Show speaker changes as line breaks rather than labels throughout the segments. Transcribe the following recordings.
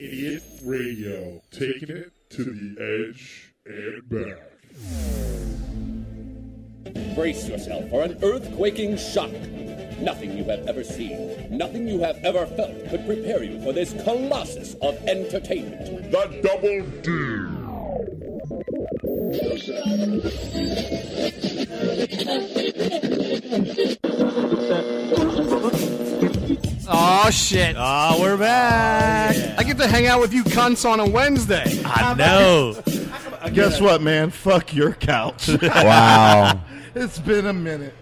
Idiot Radio, taking it to the edge and back.
Brace yourself for an earthquaking shock. Nothing you have ever seen, nothing you have ever felt could prepare you for this colossus of entertainment.
The Double D.
Oh shit!
Oh, we're back.
I get to hang out with you cunts on a Wednesday.
I know.
Guess what, man? Fuck your couch.
Wow.
it's been a minute.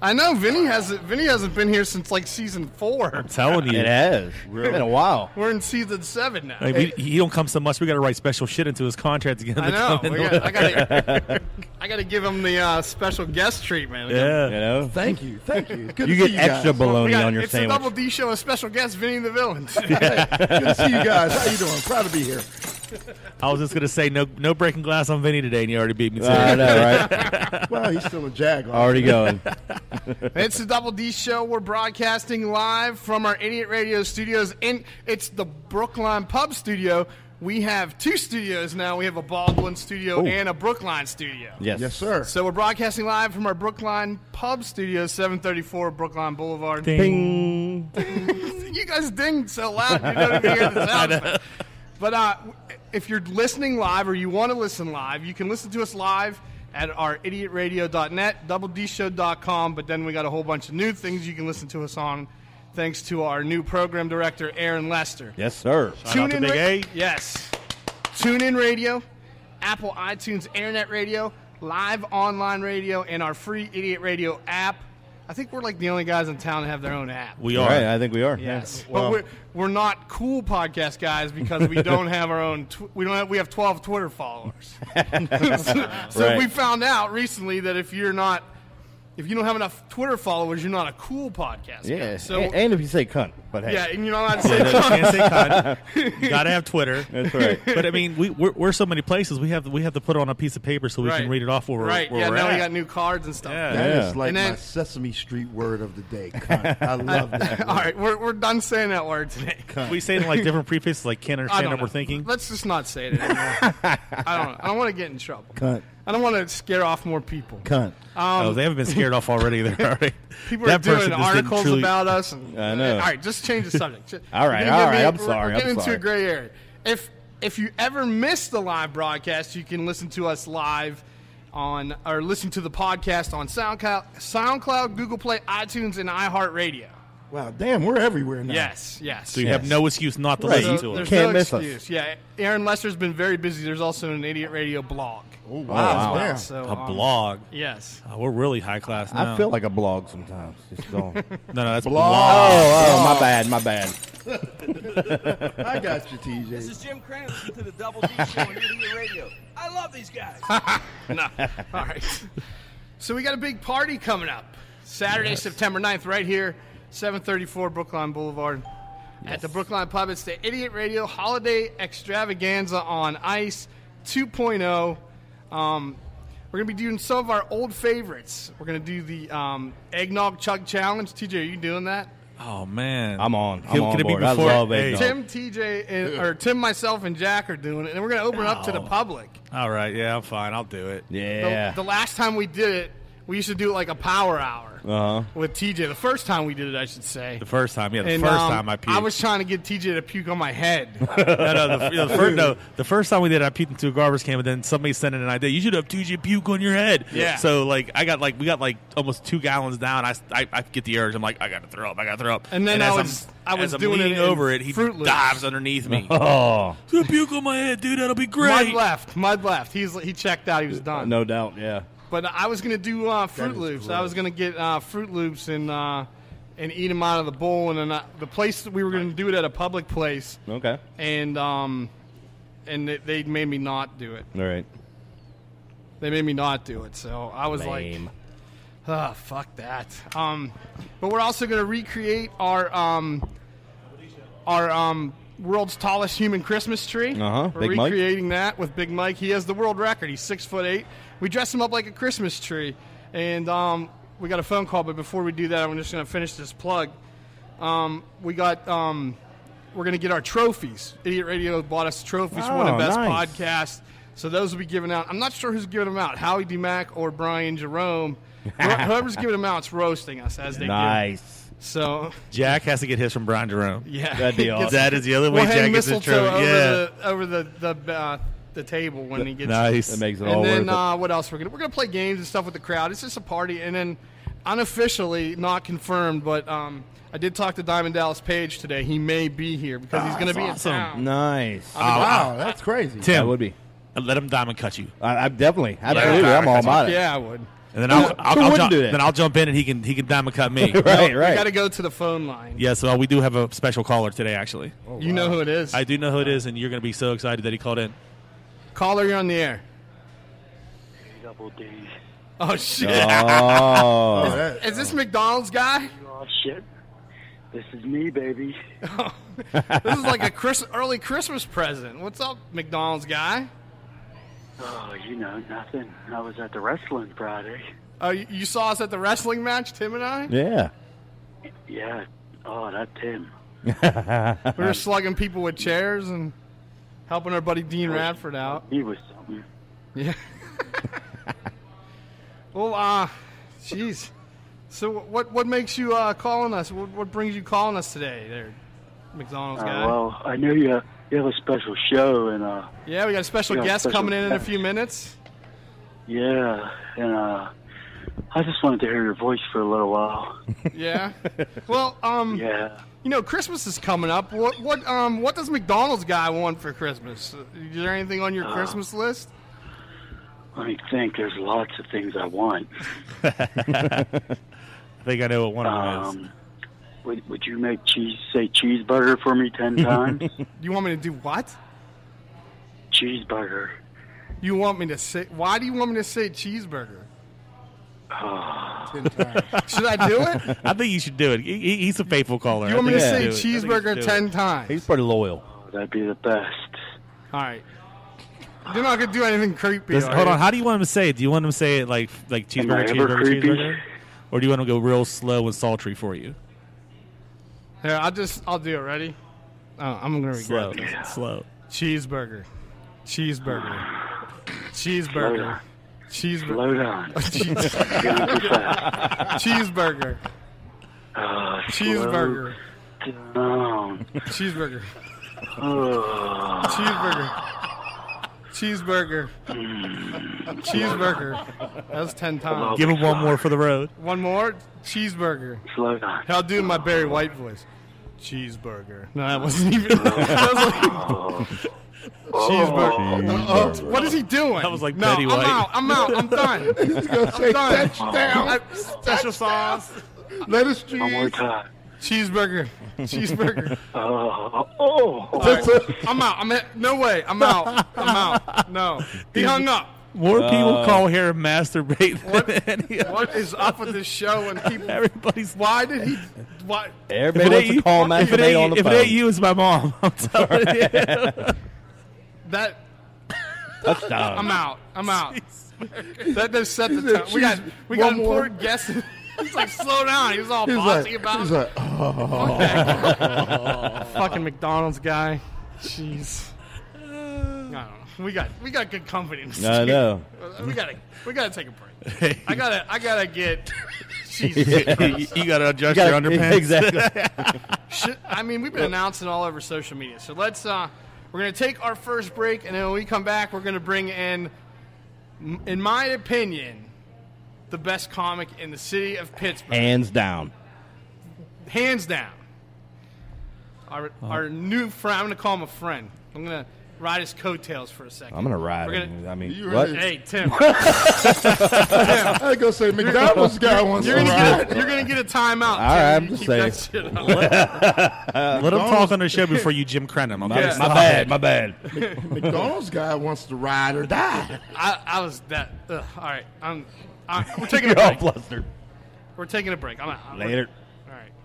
I know Vinny hasn't. Vinny hasn't been here since like season four.
I'm telling you.
It has. It's been a while.
We're in season seven now.
Like, we, he don't come so much. We got to write special shit into his contract to get him
I
to
know.
come in.
Got, I gotta. I gotta give him the uh, special guest treatment.
yeah.
You know?
Thank you. Thank you. Good
You
to
get
see you
extra
guys.
bologna
got-
on your
it's
sandwich.
the Double D Show, a special guest, Vinny the Villain.
Good to see you guys. How you doing? Proud to be here.
I was just gonna say no, no breaking glass on Vinny today, and you already beat me to
I know, right?
Well, he's still a jag.
Already going.
it's the Double D Show. We're broadcasting live from our Idiot Radio studios. and it's the Brookline Pub Studio. We have two studios now. We have a Baldwin studio and a Brookline studio.
Yes.
Yes, sir.
So we're broadcasting live from our Brookline Pub Studio, 734 Brookline Boulevard.
Ping.
you guys dinged so loud you don't even hear the sound. But uh, if you're listening live or you want to listen live, you can listen to us live at our idiotradio.net, doubledshow.com. But then we got a whole bunch of new things you can listen to us on, thanks to our new program director, Aaron Lester.
Yes, sir.
Shout out to
TuneIn
Big
Ra-
A.
Yes. TuneIn Radio, Apple iTunes Internet Radio, live online radio, and our free Idiot Radio app. I think we're like the only guys in town that have their own app.
We are.
right, I think we are.
Yes,
Well-
but we're we're not cool podcast guys because we don't have our own. Tw- we don't. Have, we have twelve Twitter followers. so so
Right.
we found out recently that if you're not, if you don't have enough Twitter followers, you're not a cool podcast. guy.
Yeah.
So
and, and if you say cunt, but hey.
yeah, and you're not allowed to say.
Yeah, no, you can't say cunt. You gotta have Twitter.
That's right.
But I mean, we, we're, we're so many places. We have we have to put it on a piece of paper so we
Right.
can read it off where we're,
right.
where
yeah.
we're
Now
at.
we got new cards and stuff.
Yeah.
That is
Yeah.
like
And then-
my Sesame Street word of the day. Cunt. I love that.
All right, we're, we're done saying that word today.
we say it in like different prefixes, like can't
I
understand
don't
what
know.
we're thinking.
Let's just not say it anymore. I don't. I don't want to get in trouble.
Cunt.
I don't want to scare off more people.
Cunt.
oh, they haven't been scared off already. They're already.
Um, People
that
are doing
person just didn't
articles
truly-
about us. And,
I know.
All right, just change the subject.
All right, all right,
me-
I'm
we're-
sorry,
We're
I'm
getting into
sorry.
a gray area. If if you ever miss the live broadcast, you can listen to us live on or listen to the podcast on SoundCloud, SoundCloud, Google Play, iTunes, and iHeartRadio.
Wow, damn, we're everywhere now.
Yes, yes.
So you have no excuse not to
Right.
listen
So
to
there's
us.
Can't
no
miss us.
Yeah, Aaron Lester's been very busy. There's also an Idiot Radio blog.
Oh,
as
wow.
well. So,
A
um,
blog.
Yes.
Oh, we're really high class now.
I feel like a blog sometimes. Just going. oh,
no, no, that's
Blog.
blog.
oh, my bad, my bad.
I got you, TJ.
This is Jim Krenn. Listen to the Double D Show on Idiot Radio. I love these guys.
no. All right. So we got a big party coming up. Saturday, September 9th, right here, 734 Brookline Boulevard. At the Brookline Pub, it's the Idiot Radio Holiday Extravaganza on Ice 2.0. Um, we're going to be doing some of our old favorites. We're going to do the um, Eggnog Chug Challenge. TJ, are you doing that?
Oh man,
I'm on. I'm
Can-
on
can it be
board. I
before-
love
hey.
eggnog.
Tim, TJ, and, or Tim, myself, and Jack are doing it, and we're going to open it up to the public.
All right, yeah, I'm fine. I'll do it.
The,
Yeah.
the last time we did it, we used to do it like a power hour
Uh huh.
with TJ. The first time we did it, I should say.
The first time, yeah, the
And,
first
um,
time I puked.
I was trying to get TJ to puke on my head.
no, no, the, the first, no, the first time we did, it, I puked into a garbage can, but then somebody sent in an idea. You should have TJ puke on your head.
Yeah.
So like, I got like, we got like almost two gallons down. I, I, I get the urge. I'm like, I gotta throw up. I gotta throw up.
And then I
as
was-
I'm,
I was
as
doing it
leaning over it. He
Froot Loops.
dives underneath me.
Oh,
"You puke on my head, dude. That'll be great.
Mud
great.
left. Mud left. He's he checked out. He was done.
no doubt. Yeah.
But I was gonna do uh,
Froot
Loops. I was gonna get uh, Froot Loops and uh, and eat them out of the bowl. And then I, the place that we were gonna do it at a public place,
Okay.
and um, and they, they made me not do it.
All right.
They made me not do it. So I was like.
Lame.
Ah, fuck that. Um, but we're also going to recreate our um, our um, world's tallest human Christmas tree.
Uh-huh.
We're
Big Mike?
recreating that with Big Mike. He has the world record. He's six foot eight. We dress him up like a Christmas tree, and um, we got a phone call. But before we do that, I'm just going to finish this plug. Um, we got um, we're going to get our trophies. Idiot Radio bought us trophies for of
Oh,
best
nice.
podcast. So those will be given out. I'm not sure who's giving them out, Howie D DeMac or Brian Jerome. Whoever's giving them out is roasting us as they do.
Nice.
So
Jack has to get his from Brian Jerome.
yeah,
That'd be
He
awesome.
That is the other way
We'll hang
Jack gets his
mistletoe
trophy.
over
Yeah.
the over the the uh, the table when he gets
Nice.
That makes it all
and then
worth it.
uh, what else we're gonna we're gonna play games and stuff with the crowd. It's just a party, and then unofficially, not confirmed, but um, I did talk to Diamond Dallas Page today. He may be here because he's gonna be
awesome.
in town.
Nice.
Wow, that's crazy.
that
Tim,
would be.
let him diamond cut you.
I, I definitely, absolutely. I'm all about it.
Yeah, I would.
And then I'll, I'll, I'll
wouldn't
jump,
do that?
then I'll jump in and he can he can diamond cut me.
Right,
We
right.
got to go to the phone line.
yeah, so we do have a special caller today. Actually,
you know who it is.
I do know who it is, and you're going to be so excited that he called in.
Caller, you're on the air.
Double D.
Oh shit!
Oh,
that-
Is this McDonald's guy?
Oh shit. This is me, baby.
This is like a Chris, early Christmas present. What's up, McDonald's guy?
Oh, you know, nothing. I was at the wrestling Friday.
Oh, you, you saw us at the wrestling match, Tim and I.
yeah.
Yeah. Oh, that Tim.
We were slugging people with chairs and helping our buddy Dean Radford out.
He was something.
Yeah. well, uh, jeez. So what what makes you uh, calling us? What, what brings you calling us today, there, McDonald's
Uh,
guy?
well, I know you you have a special show, and uh,
yeah, we got a special
got a
guest
special
coming in in a few minutes.
yeah, and uh, I just wanted to hear your voice for a little while.
Yeah. well, um,
Yeah.
You know, Christmas is coming up. What what um what does McDonald's guy want for Christmas? Is there anything on your
Uh,
Christmas list?
Let me think. There's lots of things I want.
I think I know what one of them is.
Um, would, would you make cheese say cheeseburger for me ten times?
You want me to do what?
cheeseburger.
You want me to say? Why do you want me to say cheeseburger?
Ten times.
Should I do it?
I think you should do it. He, he- he's a faithful caller.
You want me to say
you should do it. I think you
cheeseburger ten
it.
times?
He's pretty loyal.
That'd be the best.
All right. You're not gonna do anything creepy.
Listen,
are
hold
you?
on. How do you want him to say it? Do you want him to say it like like
I
cheeseburger,
ever
cheeseburger,
creepy?
cheeseburger, or do you want him to go real slow and sultry for you?
Here, I'll just I'll do it. Ready? Oh, I'm gonna regret
Slow,
this.
slow.
Cheeseburger, cheeseburger, cheeseburger, cheeseburger,
Slow down.
cheese-
Gonna be fast.
cheeseburger,
Uh,
cheeseburger,
down.
cheeseburger,
Oh,
cheeseburger, cheeseburger, cheeseburger. That was ten times.
Give him one more for the road.
One more cheeseburger.
slow down.
I'll do my Barry White voice. Cheeseburger. No, that wasn't even. That was like, cheeseburger. Oh, what is he doing?
That was like
no,
Betty
I'm
White.
out. I'm out. I'm done.
He's gonna say
done.
touchdown.
I- special sauce.
Lettuce
One more
cheese.
time.
Cheeseburger. Cheeseburger.
Oh, oh.
All right. I'm out. I'm no way. I'm out. I'm out. No. He hung up.
More
Uh,
people call here masturbate than any other.
What is up with this show when people?
Everybody's.
Why did he? Why?
Everybody wants to call masturbate on the
if
phone.
it ain't you, it's my mom. I'm telling you.
That
Touchdown.
I'm out. I'm out. That just set the tone. We got we got
one more.
important guests. He's like, slow down. He was all
He's
bossy
like,
about
he's
it.
like, oh.
Fucking McDonald's guy. Jeez. I don't know. We got we got good company. in this
I
here.
know.
We gotta we gotta take a break. I gotta I gotta get. Jesus.
you, you got to adjust
You
your
gotta-
underpants.
Exactly.
Should- I mean, we've been announcing all over social media. So let's. uh We're gonna take our first break, and then when we come back, we're gonna bring in, in my opinion, the best comic in the city of Pittsburgh,
Hands down.
hands down. Our our new friend. I'm gonna call him a friend. I'm gonna ride his coattails for a second.
I'm gonna ride
We're
him. I mean,
You
what?
really-
Hey Tim,
I go say McDonald's guy wants
you're
to
gonna
ride.
get a, you're gonna get a timeout. All
right, I'm just saying.
shit up.
Let him talk on the show before you Jim Crenham. Okay?
My,
Yeah.
my bad. My bad.
McDonald's guy wants to ride or die.
I, I was that. Ugh, all right, I'm. I, we're taking a
You're all
break.
flustered.
We're taking a break. I'm out. I'm-
Later.
All right.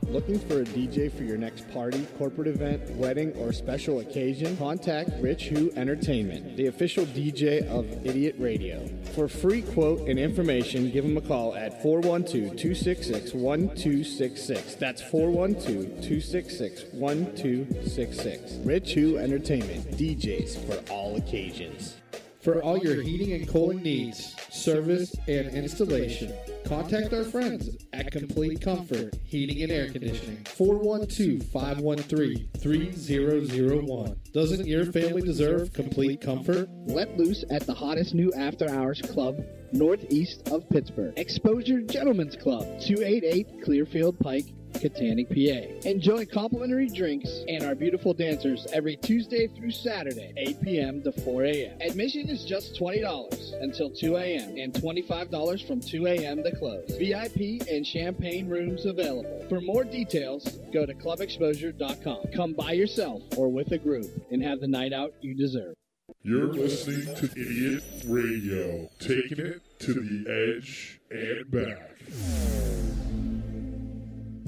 Looking for a DJ for your next party, corporate event, wedding, or special occasion? Contact Rich Who Entertainment, the official DJ of Idiot Radio. For free quote and information, give them a call at 412 266 1266. That's 412 266 1266. Rich Who Entertainment, DJs for all occasions.
For all your heating and cooling needs, service, and installation, contact our friends at Complete Comfort Heating and Air Conditioning. 412-513-3001. Doesn't your family deserve complete comfort?
Let loose at the hottest new after hours club northeast of Pittsburgh. Exposure Gentlemen's Club, 288 Clearfield Pike, Kittanning, PA. Enjoy complimentary drinks and our beautiful dancers every Tuesday through Saturday, 8 p.m. to 4 a.m. Admission is just $20 until 2 a.m. and $25 from 2 a.m. to close. VIP and champagne rooms available. For more details, go to clubexposure.com. Come by yourself or with a group and have the night out you deserve.
You're listening to Idiot Radio, taking it to the edge and back.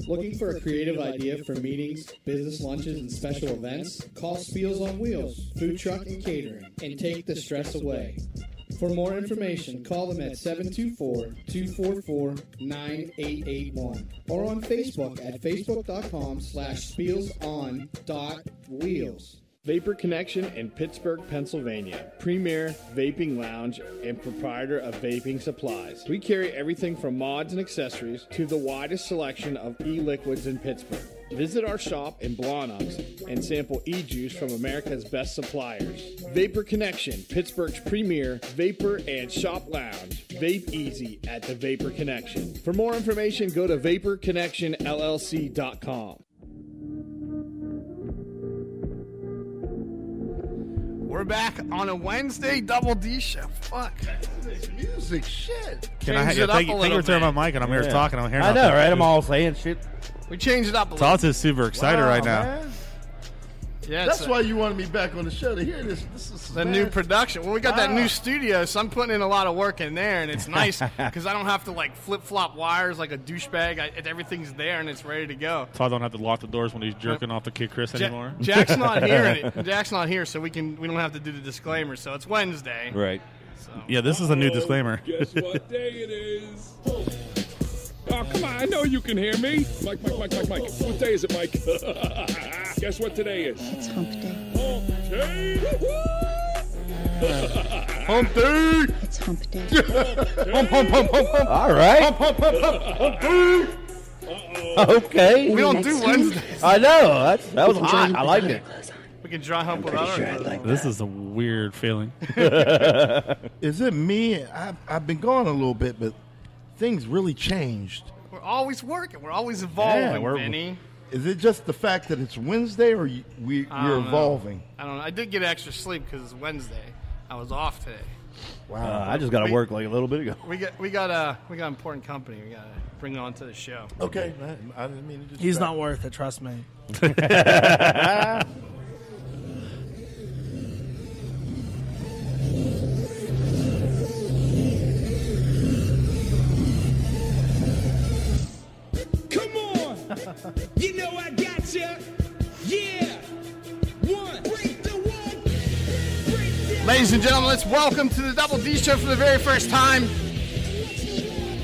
Looking for a creative idea for meetings, business lunches, and special events? Call Spiels on Wheels, food truck and catering, and take the stress away. For more information, call them at 724-244-9881 or on Facebook at facebook.com slash spielson dot wheels.
Vapor Connection in Pittsburgh, Pennsylvania. Premier vaping lounge and proprietor of vaping supplies. We carry everything from mods and accessories to the widest selection of e-liquids in Pittsburgh. Visit our shop in Blawnox and sample e-juice from America's best suppliers. Vapor Connection, Pittsburgh's premier vapor and shop lounge. Vape easy at the Vapor Connection. For more information, go to vaporconnectionllc.com.
We're back on a Wednesday double D show. Fuck.
This music shit.
Can I
Change
yeah,
it up
thank,
a
you- thank you
little
for turning
bit.
my mic, and I'm here
Yeah.
talking. I'm hearing.
I know,
nothing.
right? I'm all saying shit.
We changed it up a little.
Tots is super excited
Wow,
right now.
man.
Yeah,
That's
a-
why you wanted me back on the show to hear this. This is
the new production. Well, we got that new studio, so I'm putting in a lot of work in there, and it's nice because I don't have to like flip flop wires like a douchebag. I, everything's there and it's ready to go.
So I don't have to lock the doors when he's jerking off to Kid Chris
Ja-
anymore.
Jack's not here. Jack's not here, so we can we don't have to do the disclaimer. So it's Wednesday.
Right.
Yeah, this is a new oh, disclaimer.
Guess what day it is? Oh, come on. I know you can hear me. Mike, Mike, Mike, Mike, Mike. What day is it, Mike? Guess what today is? It's hump day. Hump day.
hump day.
It's hump day.
Hump, hump, hump, hump, hump.
All right.
Hump, hump, hump, hump, hump day.
Okay.
We don't do Wednesdays.
I know. That's, that was hot. I like it.
We can dry hump with other.
This is a weird feeling.
Is it me? I've, I've been gone a little bit, but things really changed.
We're always working. We're always evolving,
we're-
Benny.
Is it just the fact that it's Wednesday, or you, we
I
you're evolving?
I don't know. I did get extra sleep because it's Wednesday. I was off today.
Wow.
Uh, I just got to work like a little bit ago.
We got we got uh we got important company. We got to bring on to the show.
Okay, I, I didn't mean to. Just
He's not worth it, trust me.
you know I got ya. Yeah. One. Break the wall.
Ladies and gentlemen, let's welcome to the Double D Show for the very first time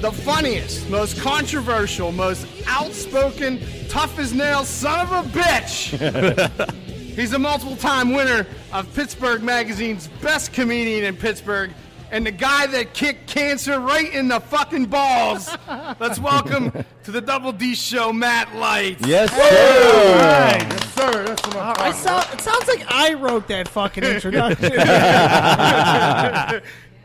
the funniest, most controversial, most outspoken, tough as nails son of a bitch. He's a multiple time winner of Pittsburgh Magazine's best comedian in Pittsburgh. And the guy that kicked cancer right in the fucking balls. Let's welcome to the Double D Show, Matt Light.
Yes,
sir.
Yes, sir. That's what I'm
I
talking
sound, it sounds like I wrote that fucking introduction.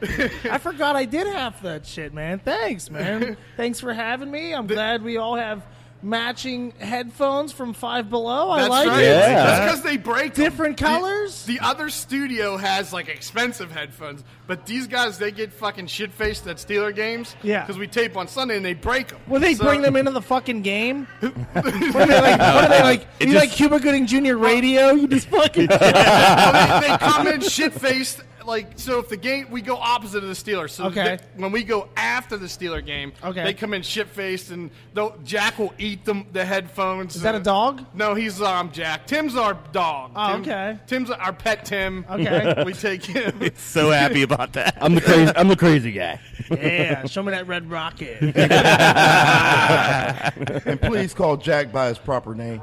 I forgot I did half that shit, man. Thanks, man. Thanks for having me. I'm glad we all have matching headphones from Five Below. I
That's
like
right.
it.
That's because they break.
Different
The-
colors?
The, other studio has like expensive headphones, but these guys they get fucking shit faced at Steeler games.
Yeah.
because we tape on Sunday and they break them.
Will they bring them into the fucking game? what are they like? What are they like?
It
you
just-
like Cuba Gooding Jr. radio? You just fucking.
Well, they, they come in shit faced like so if the game we go opposite of the Steelers. So
Okay.
the- when we go after the Steeler game,
Okay.
they come in shit faced and they'll- Jack will eat them the headphones.
Is that a dog?
No, he's um Jack. Tim's our dog.
Oh,
Tim-
okay.
Tim's our pet. Tim.
Okay.
we take him.
so happy about that.
I'm the crazy. I'm the crazy guy.
Yeah, show me that red rocket.
and please call Jack by his proper name.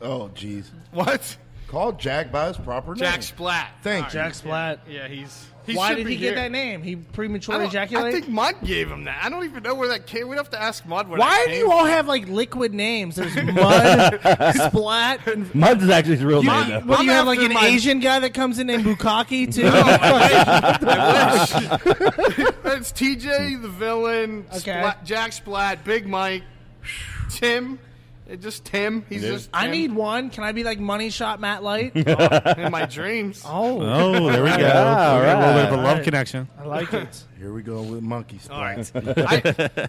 Oh, jeez.
What?
Call Jack by his proper name.
Jack Splat.
Thank
All
you.
Jack Splat.
Yeah, he's. He
Why
should
did
be
he
here.
get that name? He
I,
prematurely
don't- I
ejaculated.
think Mud gave him that. I don't even know where that came. We'd have to ask Mud where
Why
that
do
came
you all have like liquid names? There's Mud, Splat, and
Mine's is actually his real
you,
name. though.
what, do you
I'm
have like
after
an
my-
Asian guy that comes in named Bukaki too?
I wish. it's TJ the villain,
Okay.
Splat, Jack Splat, Big Mike, Tim. It just Tim. He's
Yeah.
just.
I
Tim.
need one. Can I be like Money Shot Matt Light?
Oh, in my dreams.
Oh,
Oh, oh there we go.
Yeah, all
We got a little bit of a
right.
love connection.
I like it.
Here we go with monkey
All right.
splat.
I,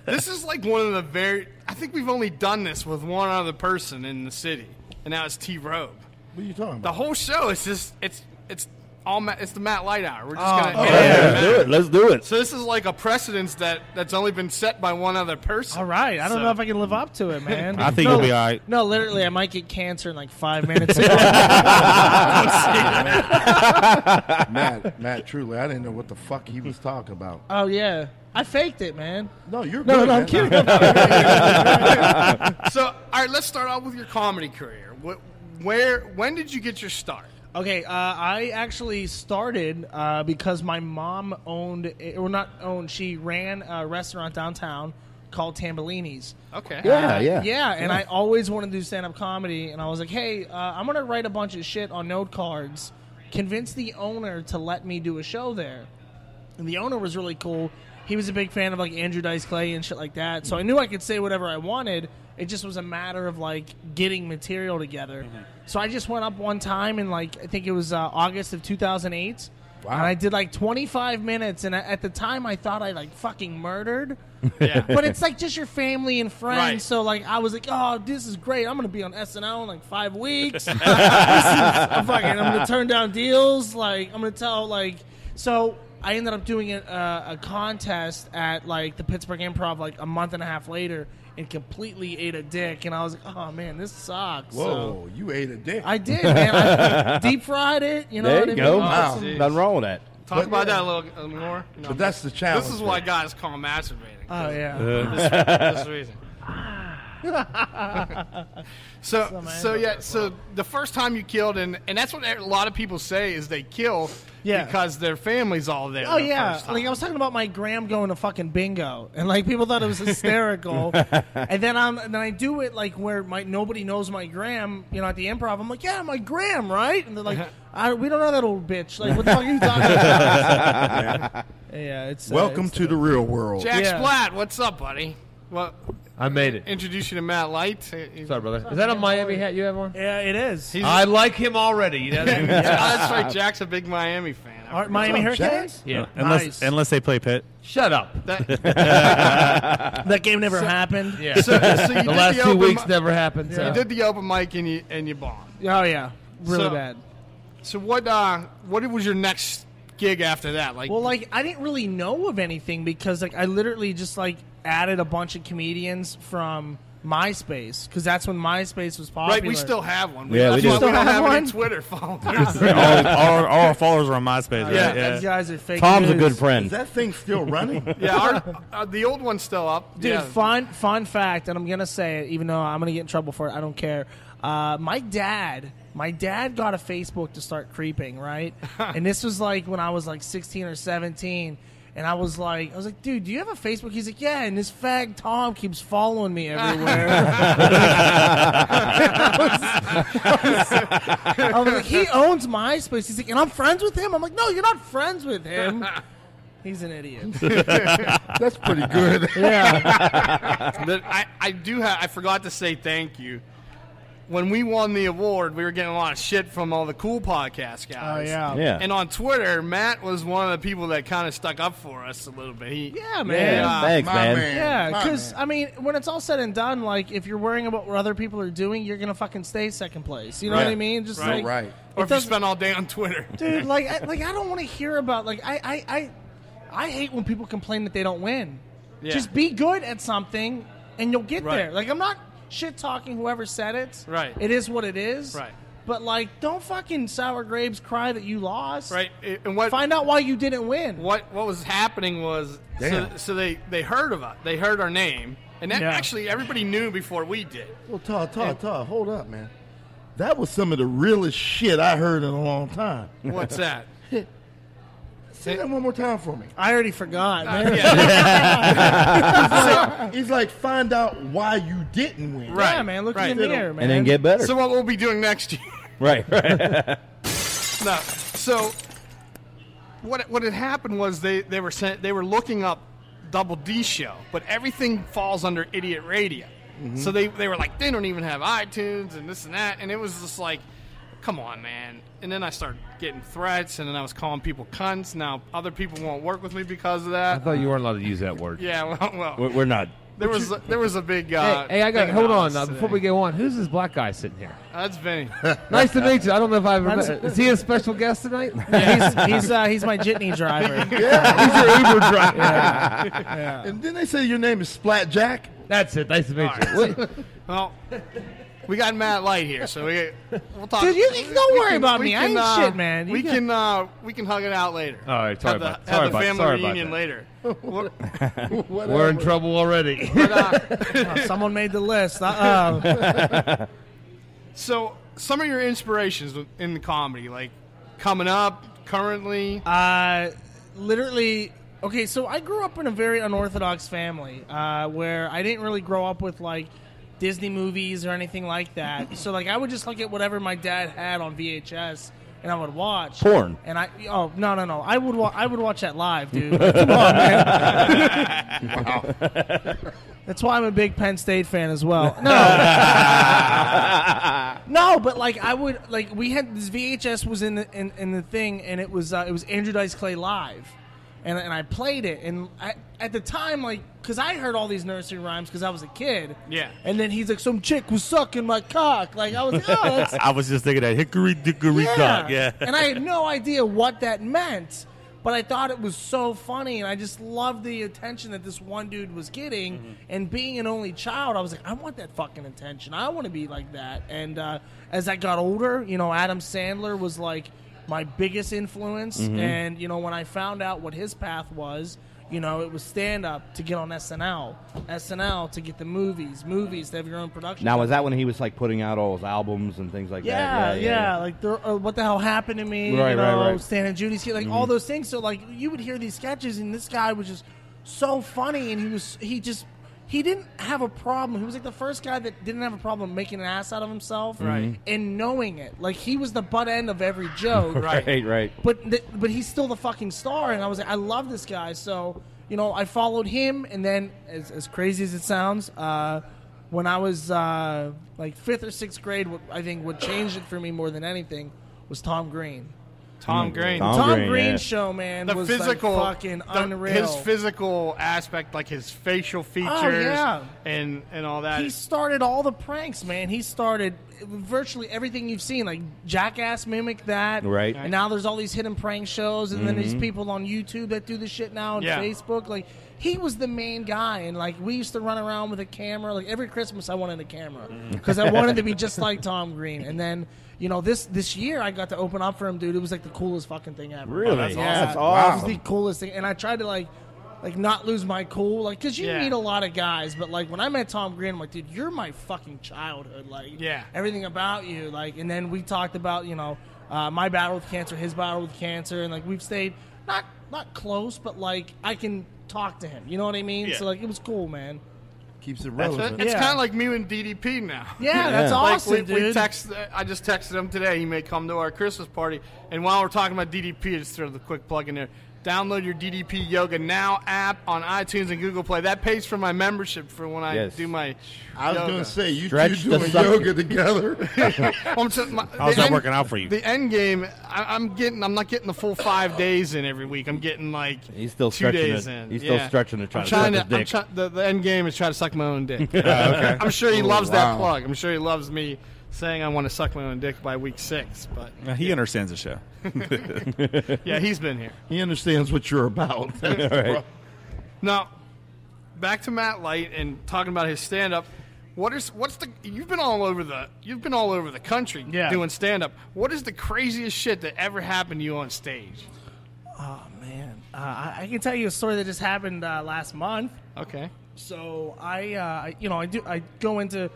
this is like one of the very. I think we've only done this with one other person in the city, and now it's T Robe.
What are you talking about?
The
about?
whole show is just it's it's all Matt, it's the Matt Light hour. We're just
Oh,
gonna
oh,
Yeah, let's do it. Let's do it.
So this is like a precedence that that's only been set by one other person.
All right. I don't
So-
know if I can live up to it, man.
I think
no,
you'll be all right.
No, literally, I might get cancer in like five minutes.
Matt, Matt, truly, I didn't know what the fuck he was talking about.
oh yeah, I faked it, man.
No, you're
No,
good.
no, I'm kidding.
So all right, let's start off with your comedy career. What, where when did you get your start?
Okay, uh, I actually started uh, because my mom owned, or not owned, she ran a restaurant downtown called Tambellini's.
Okay.
Yeah,
Uh,
yeah.
Yeah, and I always wanted to do stand up comedy, and I was like, hey, uh, I'm going to write a bunch of shit on note cards, convince the owner to let me do a show there. And the owner was really cool. He was a big fan of like Andrew Dice Clay and shit like that. So I knew I could say whatever I wanted. It just was a matter of like getting material together. So I just went up one time in like I think it was uh, August of 2008.
Wow.
And I did like 25 minutes, and at the time I thought I like fucking murdered.
Yeah.
but it's like just your family and friends.
Right.
So like I was like, oh, this is great. I'm gonna be on SNL in like five weeks. Is- I'm fucking. I'm gonna turn down deals. Like I'm gonna tell like. So I ended up doing a, uh, a contest at like the Pittsburgh Improv like a month and a half later, and completely ate a dick. And I was like, oh man, this sucks.
Whoa,
So
you ate a dick.
I did, man. I deep fried it. You know
there
what
you
I
go.
mean?
Wow.
geez.
Nothing wrong with that.
Talk
But-
about that a little uh, more. No,
But that's the challenge.
this is why guys call masturbating.
Oh yeah.
this reason. so so yeah so the first time you killed and and that's what a lot of people say is they kill
Yeah.
because their family's all there.
Oh
the
yeah,
first time.
like I was talking about my gram going to fucking bingo, and like people thought it was hysterical. and then I'm, and then I do it like where my nobody knows my gram. You know, at the improv, I'm like, yeah, my gram, right? And they're like, I, we don't know that old bitch. Like, what the fuck are you talking about? yeah, it's uh,
Welcome
it's-
to the real world.
Jack
Yeah.
Splat, what's up, buddy? Well,
I made it.
introduce you to Matt Light.
Sorry, brother. Is that a Miami hat you have on?
Yeah, it is.
He's-
I like him already. You know?
Yeah, that's right. Jack's a big Miami fan.
Are-
forgot.
Miami
What's up,
Hurricanes.
yeah.
Unless
Nice.
unless they play Pitt.
Shut up.
That,
That game never happened.
Yeah.
so, so you
the
did
last
the
two weeks
mi-
never happened.
You
So.
did the open mic and you and you bombed.
Oh yeah, really
So-
bad.
So what? Uh, what was your next gig after that? Like,
Well, like I didn't really know of anything because like I literally just like added a bunch of comedians from MySpace because that's when MySpace was popular.
right? We still have one.
Yeah, we
that's
do.
Still
we don't
have
have
one?
any Twitter followers.
all, all, all our followers are on MySpace. Right?
Yeah.
Yeah,
Yeah.
these guys are fake.
Tom's a
news.
good
Is
friend.
that thing still running?
yeah, our, uh, the old one's still up.
Dude,
yeah.
fun fun fact, and I'm gonna say it, even though I'm gonna get in trouble for it. I don't care. Uh, my dad, my dad got a Facebook to start creeping, right? and this was like when I was like 16 or 17. And I was like, I was like, dude, do you have a Facebook? He's like, yeah. And this fag Tom keeps following me everywhere. I was like, he owns MySpace. He's like, and I'm friends with him. I'm like, no, you're not friends with him. He's an idiot.
That's pretty good.
Yeah.
But I, I do have. I forgot to say thank you when we won the award, we were getting a lot of shit from all the cool podcast guys.
Oh, yeah.
Yeah.
And on Twitter, Matt was one of the people that kind of stuck up for us a little bit. He,
Yeah, man.
uh,
Thanks, man.
man.
Yeah, because. I mean, when it's all said and done, like if you're worrying about what other people are doing, you're gonna fucking stay second place. You know what I mean? Just
Right.
like,
Right.
or if you spend all day on Twitter.
dude. Like, I, like I don't want to hear about like I, I, I, I hate when people complain that they don't win.
Yeah.
Just be good at something, and you'll get
Right.
there. Like I'm not shit talking whoever said it.
Right.
It is what it is.
Right.
But like, don't fucking sour grapes cry that you lost.
Right. And what
Find out why you didn't win.
what what was happening was so, so they they heard of us. They heard our name, and that
Yeah.
actually everybody knew before we did.
Well, Todd, Todd, Todd, hold up, man. That was some of the realest shit I heard in a long time.
What's that?
Say that one more time for me.
I already forgot.
Uh,
man.
yeah.
He's like, find out why you didn't win.
Right.
Yeah, man. Look
right.
in the mirror, man.
And then get better.
So what we'll be doing next year?
right, right.
no. So what what had happened was they they were sent, they were looking up Double D show, but everything falls under Idiot Radio. So they they were like they don't even have iTunes and this and that, and it was just like, come on, man. And then I started getting threats, and then I was calling people cunts. Now other people won't work with me because of that.
I thought you weren't allowed to use that word.
Yeah, well, well
We're, we're not.
there was a, there was a big. Uh,
hey, hey, I got. Hold on.
us
Uh, before we go on, who's this black guy sitting here?
that's Vinny.
Nice to meet you. I don't know if I've ever met. Is he a special guest tonight?
Yeah, he's he's, uh, he's my jitney driver.
He's your Uber driver.
Yeah.
And then they say your name is Splat Jack.
That's it. Nice to meet
All right.
you. Wait,
Well, we got Matt Light here, so we we'll talk.
Dude, you-
we-
don't
we
worry
can-
about
we
me. I
can,
ain't
uh,
shit, man. You
we
got-
can uh, we can hug it out later.
All right, sorry
have the,
about-
have
sorry
the
about-
family
sorry about
reunion
that.
later. What-
we're in trouble already.
but, uh,
Uh, someone made the list. Uh-oh.
so, some of your inspirations in the comedy, like coming up, currently.
Uh, literally. Okay, so I grew up in a very unorthodox family uh, where I didn't really grow up with like Disney movies or anything like that. So like I would just look at whatever my dad had on VHS and I would watch
Porn.
And I oh no no no I would wa- I would watch that live, dude. Come on, man. That's why I'm a big Penn State fan as well. No, no, but like I would like we had this VHS was in the in, in the thing, and it was uh, it was Andrew Dice Clay live, and and I played it, and I, at the time like because I heard all these nursery rhymes because I was a kid,
Yeah.
and then he's like some chick was sucking my cock, like I was like oh that's
I was just thinking that hickory dickory dock. Yeah.
and I had no idea what that meant, but I thought it was so funny, and I just loved the attention that this one dude was getting.
Mm-hmm.
And being an only child, I was like, I want that fucking attention. I want to be like that. And uh, as I got older, you know, Adam Sandler was like my biggest influence.
Mm-hmm.
And you know, when I found out what his path was. You know, it was stand up to get on SNL, SNL to get the movies, movies to have your own production.
Now, was that when he was like putting out all his albums and things like
Yeah,
that?
yeah, yeah. Like, the, uh, what the hell happened to me?
Right,
you know,
right, Mm-hmm. right.
Stan and Judy's like all those things. So, like, you would hear these sketches, and this guy was just so funny, and he was he just he didn't have a problem. He was like the first guy that didn't have a problem making an ass out of himself,
Right.
And knowing it, like he was the butt end of every joke,
Right.
right, right.
but th- but he's still the fucking star, and I was like, I love this guy. So you know, I followed him, and then as, as crazy as it sounds, uh, when I was uh, like fifth or sixth grade, what I think what changed it for me more than anything was Tom Green.
Tom mm-hmm. Green.
Tom
Tom,
Green,
Green,
yeah.
show, man,
the
was
physical,
like fucking
the-
unreal.
His physical aspect, like his facial features,
Oh, yeah.
and and all that.
he started all the pranks, man. He started virtually everything you've seen. Like Jackass mimicked that,
Right.
And now there's all these hidden prank shows, and then there's mm-hmm. people on YouTube that do the shit now on
Yeah.
Facebook. Like he was the main guy, and like we used to run around with a camera. Like every Christmas, I wanted a camera mm-hmm. because I wanted to be just like Tom Green. And then you know this this year, I got to open up for him, dude. It was like the coolest fucking thing ever.
Really?
That's Yeah.
That's
It
awesome.
was the coolest thing, and I tried to like. Like not lose my cool, like because you
Yeah.
meet a lot of guys, but like when I met Tom Green, I'm like, dude, you're my fucking childhood, like,
Yeah.
everything about you, like, and then we talked about, you know, uh, my battle with cancer, his battle with cancer, and like we've stayed not not close, but like I can talk to him, you know what I mean?
Yeah.
So like it was cool, man.
Keeps it
It's,
relevant.
it's
Yeah.
kind of like me and DDP now.
Yeah, that's
Like
awesome,
we, we
dude.
text. I just texted him today. He may come to our Christmas party. And while we're talking about DDP, just throw the quick plug in there. Download your DDP Yoga Now app on iTunes and Google Play. That pays for my membership for when I
Yes.
do my.
I was
yoga.
gonna say, you
Stretch
two doing
suck-
yoga together.
I'm saying my-
How's that
end-
working out for you?
The end game, I, I'm getting. I'm not getting the full five days in every week. I'm getting like
He's still
two
stretching
days
it.
in.
He's still
Yeah.
stretching to try
I'm
to
trying
suck his
I'm try- the, the end game is try to suck my own dick.
Ah, okay.
I'm sure he loves that plug. I'm sure he loves me saying I want to suck my own dick by week six. But
Uh, he understands the show.
yeah, he's been here.
he understands what you're about.
Right.
Now, back to Matt Light and talking about his stand up. What is what's the you've been all over the you've been all over the country
Yeah.
doing stand up. What is the craziest shit that ever happened to you on stage?
Oh man, uh, I, I can tell you a story that just happened uh, last month.
Okay.
So I, uh, I- you know, I do. I go into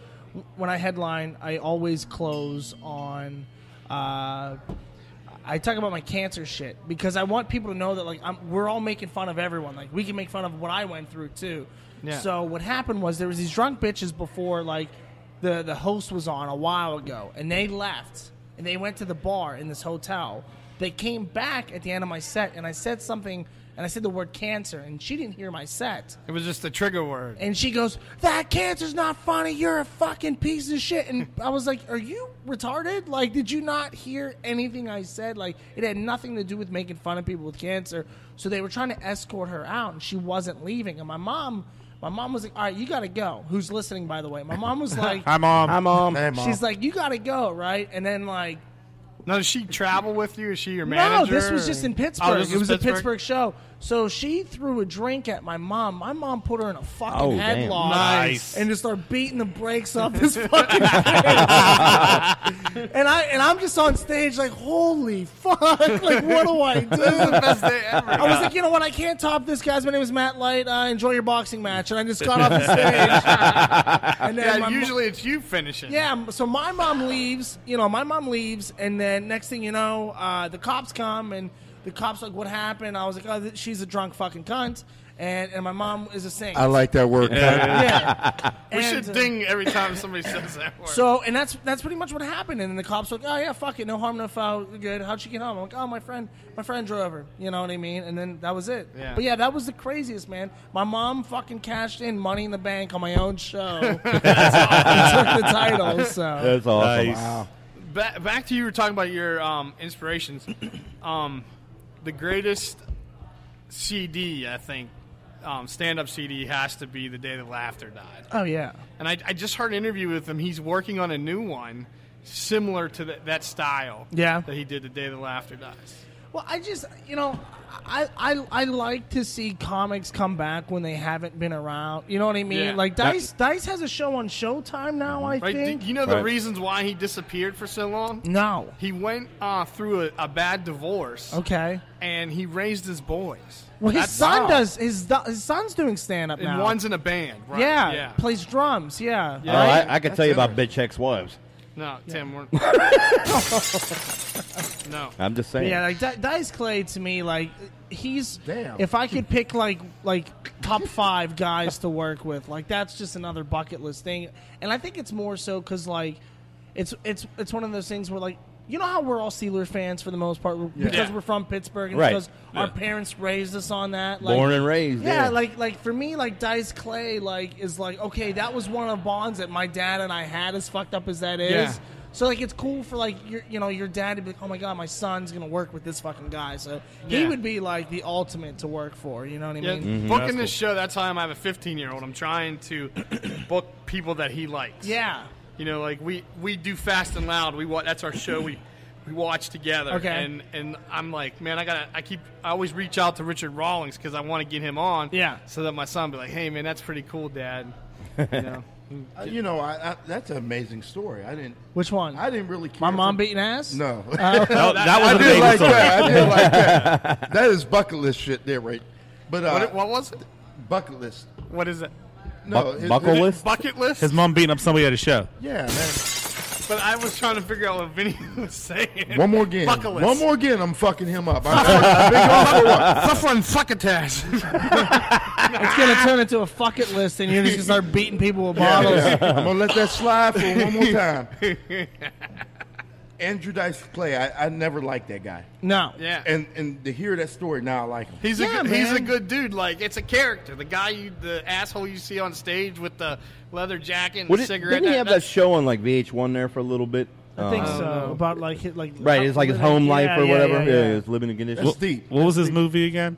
when I headline. I always close on. Uh, I talk about my cancer shit because I want people to know that like I'm, we're all making fun of everyone. Like we can make fun of what I went through too.
Yeah.
So what happened was there was these drunk bitches before like the the host was on a while ago, and they left and they went to the bar in this hotel. They came back at the end of my set, and I said something, and I said the word cancer, and she didn't hear my set.
It was just a trigger word.
And she goes, "That cancer's not funny. You're a fucking piece of shit." And I was like, "Are you retarded? Like, did you not hear anything I said? Like, it had nothing to do with making fun of people with cancer." So they were trying to escort her out, and she wasn't leaving. And my mom, my mom was like, "All right, you got to go." Who's listening, by the way? My mom was like,
Hi, mom.
Hi, mom.
Hey, Mom.
"She's like, you got to go, right?" And then like.
Now, does she travel with you? Is she your manager?
No, this was just
or-
in
Oh,
Pittsburgh.
this
it was a
Pittsburgh?
Pittsburgh show. So she threw a drink at my mom. My mom put her in a fucking
Oh, damn.
headlock
Nice.
and just started beating the brakes off this fucking kid. and I and I'm just on stage like, holy fuck! Like, what do I do?
This is the best day ever.
I was like, you know what? I can't top this, guys. My name is Matt Light. Uh, enjoy your boxing match. And I just got off the stage. and then
yeah,
my mo-
usually it's you finishing.
yeah, so my mom leaves. You know, my mom leaves, and then next thing you know, uh, the cops come, and the cops like, "What happened?" I was like, "Oh, she's a drunk fucking cunt," and and my mom is a saint.
I like that word.
yeah.
We
And,
should
uh,
ding every time somebody says that word.
So, and that's that's pretty much what happened. And then the cops were like, "Oh yeah, fuck it, no harm, no foul, good." How'd she get home? I'm like, "Oh, my friend, my friend drove her." You know what I mean? And then that was it.
Yeah.
But yeah, that was the craziest, man. My mom fucking cashed in Money in the Bank on my own show. and took the title. So
That's awesome.
Nice.
Wow.
Ba- back to you were talking about your um, inspirations. um, the greatest CD, I think, um, stand-up CD has to be "The Day That Laughter Died."
Oh yeah.
And I, I just heard an interview with him. He's working on a new one, similar to that that style.
Yeah.
That he did "The Day That Laughter Dies."
Well, I just you know, I, I I like to see comics come back when they haven't been around. You know what I mean?
Yeah.
Like Dice Dice has a show on Showtime now. I
Right?
think.
Do you know the
Right.
reasons why he disappeared for so long?
no.
He went uh, through a, a bad divorce,
Okay.
and he raised his boys.
Well, his
That's-
son does. His his son's doing stand up
And
now.
one's in a band, right?
yeah,
yeah.
plays drums. Yeah.
Yeah. Right?
I, I could tell you about bitch ex wives.
No, Tim, we're no.
I'm just saying.
yeah, like Di- Dice Clay to me, like he's.
Damn.
If I could pick like like top five guys to work with, like that's just another bucket list thing. And I think it's more so because like it's it's it's one of those things where like. You know how we're all Steelers fans for the most part because
Yeah.
we're from Pittsburgh and
Right.
because our parents raised us on that. Like,
Born and raised.
Yeah,
Yeah,
like like for me, like Dice Clay, like is like okay, that was one of the bonds that my dad and I had. As fucked up as that is,
Yeah.
so like it's cool for like your you know your dad to be like, oh my god, my son's gonna work with this fucking guy. So he would be like the ultimate to work for. You know what I
Yeah,
mean? Mm-hmm.
booking this show. That's how I have a 15 year old. I'm trying to book people that he likes.
Yeah.
You know, like we we do Fast and Loud. We wa- that's our show. We we watch together.
Okay.
And and I'm like, man, I gotta. I keep. I always reach out to Richard Rawlings because I want to get him on.
Yeah.
So that my son be like, hey, man, that's pretty cool, Dad. You know.
Uh, you know, I, I, that's an amazing story. I didn't.
Which one?
I didn't really care.
My mom beating ass.
No.
Oh.
No, that was
I
a
did like
story.
that. I did like that. That is bucket list shit there, right? But uh,
what, what was it?
bucket list?
What is it?
No,
Bu-
his-
buckle
his-
list?
Bucket list.
His mom beating up somebody at a show.
Yeah, man.
But I was trying to figure out what Vinny was saying.
One more game.
Bucket list.
One more game. I'm fucking him up. I'm, I've been going for what?
Suffering succotash.
It's gonna turn into a fuck it list, and you're just gonna start beating people with bottles.
I'm gonna let that slide for one more time. Andrew Dice Clay, I, I never liked that guy.
No.
Yeah.
And and to hear that story now, I like him.
He's
Yeah,
a good, he's a good dude. Like it's a character. The guy you, the asshole you see on stage with the leather jacket and
What
the
did,
cigarette.
didn't he have that
that's-
show on like VH1 there for a little bit?
I think
Uh,
so. About like hit like
Right, it's like his home life
Yeah,
or
yeah,
whatever.
yeah,
Yeah,
yeah.
his living conditions.
That's deep.
What was his movie again?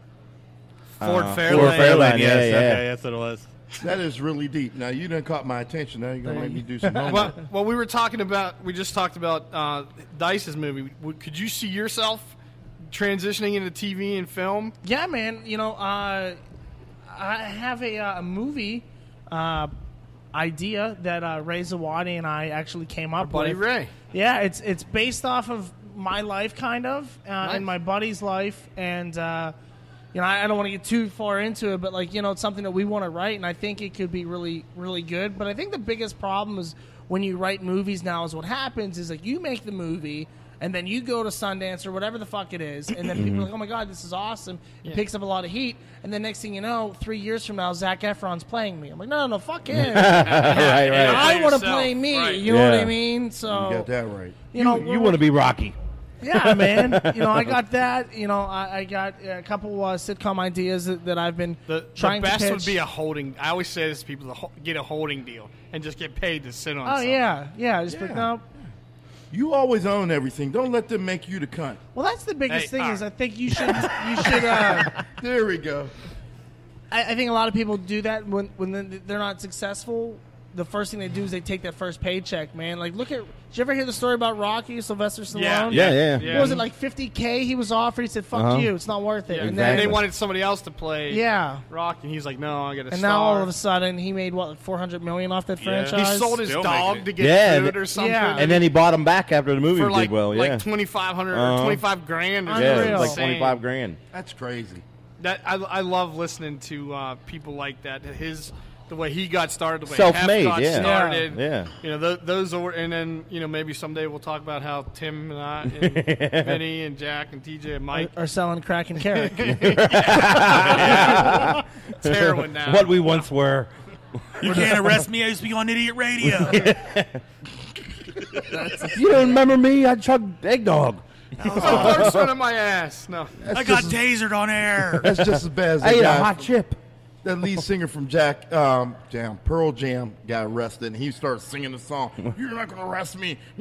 Ford
Uh,
Fairlane.
Ford Fairlane,
yes,
yeah, yeah.
okay, that's what it was.
That is really deep. Now you done caught my attention. Now you're gonna make me do some homework.
well, well, we were talking about. We just talked about uh, Dice's movie. Could you see yourself transitioning into TV and film?
Yeah, man. You know, uh, I have a, uh, a movie uh, idea that uh, Ray Zawadi and I actually came up
buddy
with.
Ray.
Yeah, it's it's based off of my life, kind of, uh,
Nice.
and my buddy's life, and uh, you know, I, I don't want to get too far into it, but like you know, it's something that we want to write, and I think it could be really, really good. But I think the biggest problem is when you write movies now is what happens is like you make the movie. And then you go to Sundance or whatever the fuck it is, and then people are mm-hmm. like, "Oh my god, this is awesome!" It
Yeah.
picks up a lot of heat, and then next thing you know, three years from now, Zac Efron's playing me. I'm like, "No, no, no, fuck him!
right, right.
I want to play me."
right.
You know what I mean? So
you got that right.
you know,
you
we're-
want to be Rocky.
Yeah, man. You know, I got that. You know, I, I got a couple uh, sitcom ideas that, that I've been
The,
trying
the best
to pitch.
would be a holding. I always say this to people: to ho- get a holding deal and just get paid to sit on.
Oh
something.
yeah, yeah. Just pick up.
You always own everything. Don't let them make you the cunt.
Well, that's the biggest
Hey,
thing
all
is I think you should you should. Uh,
There we go.
I, I think a lot of people do that when when they're they're not successful. The first thing they do is they take that first paycheck, man. Like, look at. Did you ever hear the story about Rocky Sylvester Stallone?
Yeah,
Yeah, yeah.
Yeah.
What was it like 50k? He was offered. He said, "Fuck
Uh-huh.
you, it's not worth it."
And
And
then
then
they wanted somebody else to play.
yeah,
Rocky. and he's like, "No, I got a
and
star."
now all of a sudden he made what like 400 million off that
Yeah.
franchise.
He sold his
Still
dog to get
Yeah,
food or something.
Yeah.
And then he bought him back after the movie
for like
did well.
like
yeah,
twenty five hundred
Uh-huh.
or twenty five grand. Or
yeah, like twenty five grand.
That's crazy.
That I, I love listening to uh, people like that. that His the way he got started, the way
Self-made,
Hef got
yeah.
started.
Yeah.
You know th- those are, and then you know maybe someday we'll talk about how Tim and I, and Vinny and Jack and TJ and Mike
are selling crack and carrot.
it's heroin now.
What we once were.
You can't arrest me. I used to be on idiot radio.
You don't remember me? I chugged eggnog.
Oh, first one in my ass. No,
I got tasered on air.
That's just as bad as
I ate a hot chip.
That lead singer from Jack um, Jam, Pearl Jam, got arrested, and he started singing the song. You're not gonna arrest me.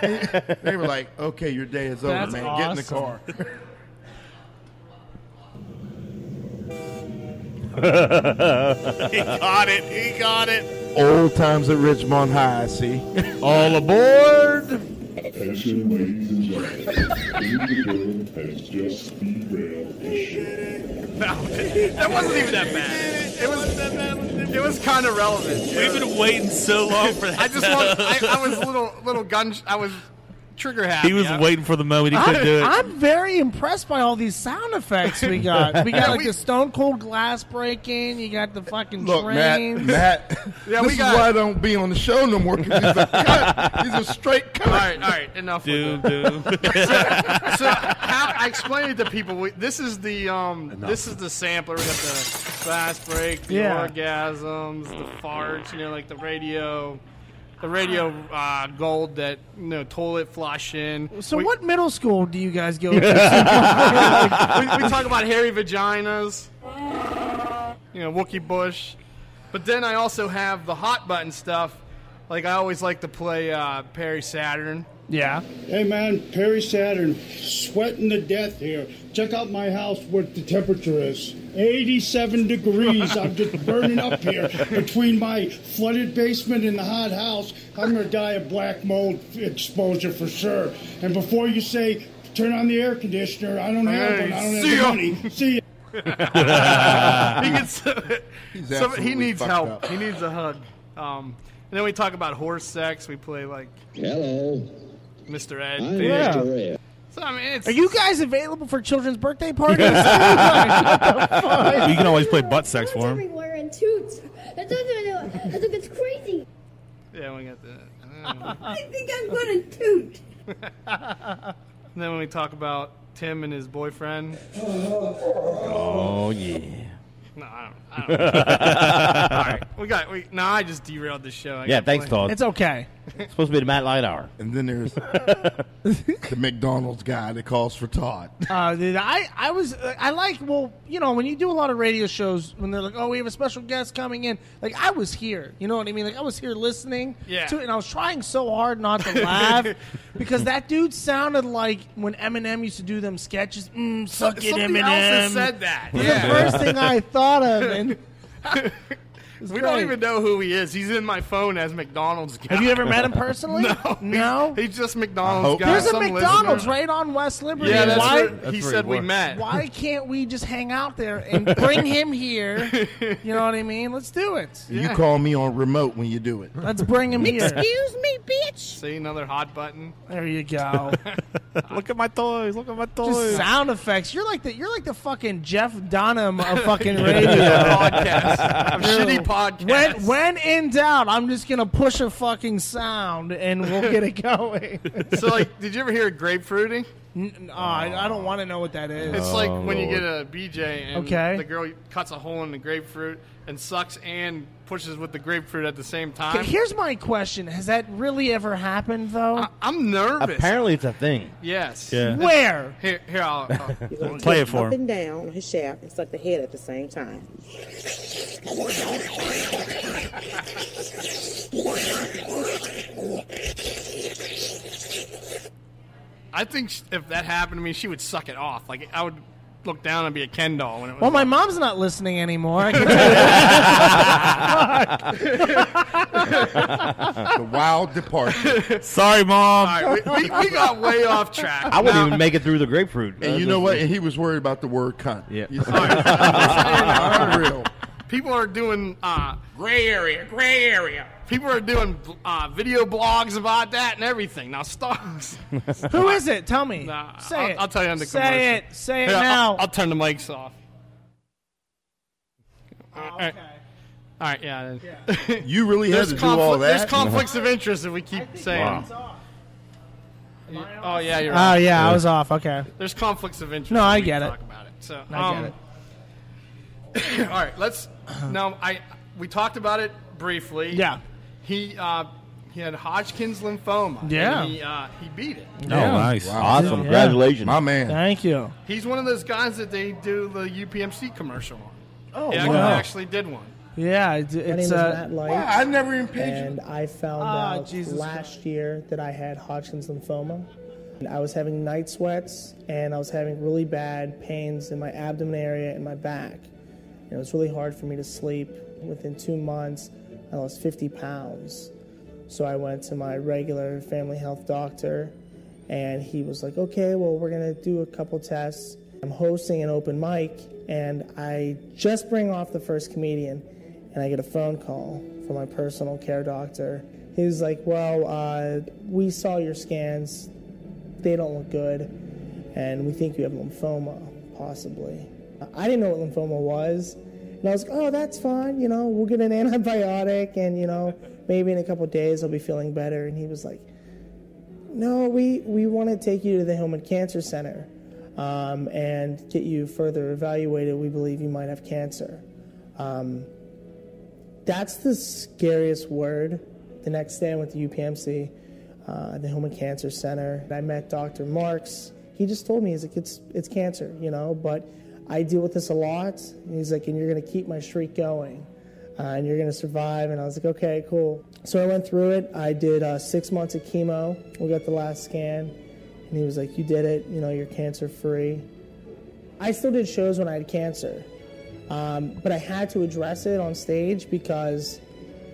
they were like, "Okay, your day is over,
That's
man. Get in the car."
he got it. He got it.
Old times at Richmond High. See,
All aboard!
Attention, ladies and gentlemen. The has just derailed the show.
no, that wasn't even that bad. It was it was kind of relevant.
We've been waiting so long for that.
I just want, I, I was a little little gun. I was trigger happy.
he was
I-
waiting for the moment he couldn't do it.
I'm very impressed by all these sound effects we got. We got like the Stone Cold glass breaking. You got the fucking
look, Matt.
trains.
Matt.
Yeah,
this
we
is
got-
why I don't be on the show no more. Because he's a cut. He's a straight cut.
All right, all right, enough.
do,
with that.
do.
So how, I explained it to people. We, this is the um, this is the sampler. We got the fast break, the
Yeah.
orgasms, the farts. You know, like the radio, the radio uh, gold that you know toilet flushing.
So
we,
what middle school do you guys go to?
we, we talk about hairy vaginas, you know, Wookie Bush. But then I also have the hot button stuff. Like I always like to play uh, Perry Saturn.
Yeah.
Hey man, Perry Saturn, sweating to death here. Check out my house, what the temperature is. 87 degrees. I'm just burning up here between my flooded basement and the hot house. I'm gonna die of black mold exposure for sure. And before you say, turn on the air conditioner, I don't have one. I don't
see
have
ya.
money. See ya.
he gets,
He's
some, he needs help.
up.
He needs a hug. Um, and then we talk about horse sex. We play like
Hello.
Mr. Ed.
I'm.
Yeah.
Mr. Ed.
So I mean, it's
Are you guys available for children's birthday parties?
you can always play butt sex for him.
everywhere and toots. That's, that's, that's, that's crazy.
yeah, we got that.
I um, think I'm going to toot.
And then when we talk about Tim and his boyfriend,
Oh, yeah.
no, I don't. I don't All right, we got. We, no, I just derailed the show. I
Yeah, thanks,
play.
Todd.
it's okay.
Supposed to be the Matt Light Hour.
And then there's the McDonald's guy that calls for Todd.
Uh, dude, I, I was I like well you know when you do a lot of radio shows when they're like oh we have a special guest coming in like I was here you know what I mean like I was here listening
Yeah.
to it and I was trying so hard not to laugh because that dude sounded like when Eminem used to do them sketches mm, suck it
Somebody
Eminem
else has said that.
It was
Yeah.
the first thing I thought of and
we don't even know who he is. He's in my phone as McDonald's guy.
have you ever met him personally
No.
no
He's just McDonald's guy.
there's a
some
McDonald's
listener.
right on West Liberty
Yeah, that's
why
where he said we met.
why can't we just hang out there and bring him here you know what I mean let's do it
You call me on remote when you do it.
Let's bring him here.
Excuse me, bitch.
See another hot button.
There you go.
Look at my toys. Look at my
Just
toys.
sound effects. You're like the you're like the fucking Jeff Dunham of fucking radio.
Podcast. Of
Really.
shitty podcast.
When when in doubt, I'm just gonna push a fucking sound and we'll get it going.
so, like, did you ever hear grapefruiting?
N- oh, I, I don't want to know what that is.
It's like oh, when you get a BJ and
Okay.
the girl cuts a hole in the grapefruit and sucks and pushes with the grapefruit at the same time.
Here's my question: Has that really ever happened, though?
I'm nervous.
Apparently, it's a thing.
Yes.
Yeah.
Where?
Here, here I'll, I'll
gonna
Play it for him.
up
him.
and down on his shaft and suck the head at the same time.
I think if that happened to me, she would suck it off. Like I would look down and be a Ken doll when it was.
Well, my mom's not listening anymore. I can tell you
the wild departure.
Sorry, mom.
All right, we, we, we got way off track.
I wouldn't
Now-
even make it through the grapefruit.
And you know what? And he was worried about the word cunt.
Yeah.
You? Unreal.
People are doing uh, gray area, gray area. People are doing uh, video blogs about that and everything. Now, stars.
Who is it? Tell me.
Nah,
Say
I'll,
it.
I'll tell you on the
Say
commercial.
it. Say it
Here, I'll-
now.
I'll, turn the mics off.
Oh,
All right. All right, yeah.
You really had
There's
to do
confli-
all
There's conflicts of interest if we keep saying.
Wow.
Oh yeah, you're.
Oh
right.
yeah, I was off. Okay.
There's conflicts of interest.
No, I get it.
Talk about it. So
I
um,
get
all right, let's. Now, I we talked about it briefly.
Yeah.
He uh, he had Hodgkin's lymphoma. and
Yeah.
he uh, he beat it.
Oh, nice.
Awesome.
Yeah.
Congratulations.
My man.
Thank you.
He's one of those guys that they do the UPMC commercial on.
Oh,
He
wow.
actually did one.
Yeah, it,
My name
it's
is
uh,
Matt Light.
Wow, I never even paid you.
And I found
Ah,
out
Jesus
last year that I had Hodgkin's lymphoma. And I was having night sweats and I was having really bad pains in my abdomen area and my back. And it was really hard for me to sleep. Within two months, I lost 50 pounds. So I went to my regular family health doctor and he was like, okay, well, we're going to do a couple tests. I'm hosting an open mic and I just bring off the first comedian and I get a phone call from my personal care doctor. He was like, Well, uh, we saw your scans, they don't look good, and we think you have lymphoma, possibly. I didn't know what lymphoma was, and I was like, Oh, that's fine, you know, we'll get an antibiotic, and, you know, maybe in a couple days I'll be feeling better. And he was like, No, we, we want to take you to the Hillman Cancer Center um, and get you further evaluated. We believe you might have cancer. Um, that's the scariest word. The next day I went to UPMC, uh, the Hillman Cancer Center. And I met Dr. Marks. He just told me, he's like, it's, it's cancer, you know, but I deal with this a lot. And he's like, and you're going to keep my streak going. Uh, and you're going to survive. And I was like, okay, cool. So I went through it. I did uh, six months of chemo. We got the last scan. And he was like, you did it. You know, you're cancer free. I still did shows when I had cancer. Um, but I had to address it on stage because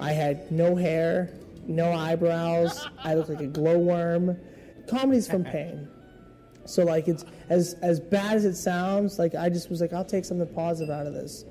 I had no hair, no eyebrows. I looked like a glowworm. Comedy's from pain. So like it's as as bad as it sounds, like I just was like, I'll take something positive out of this.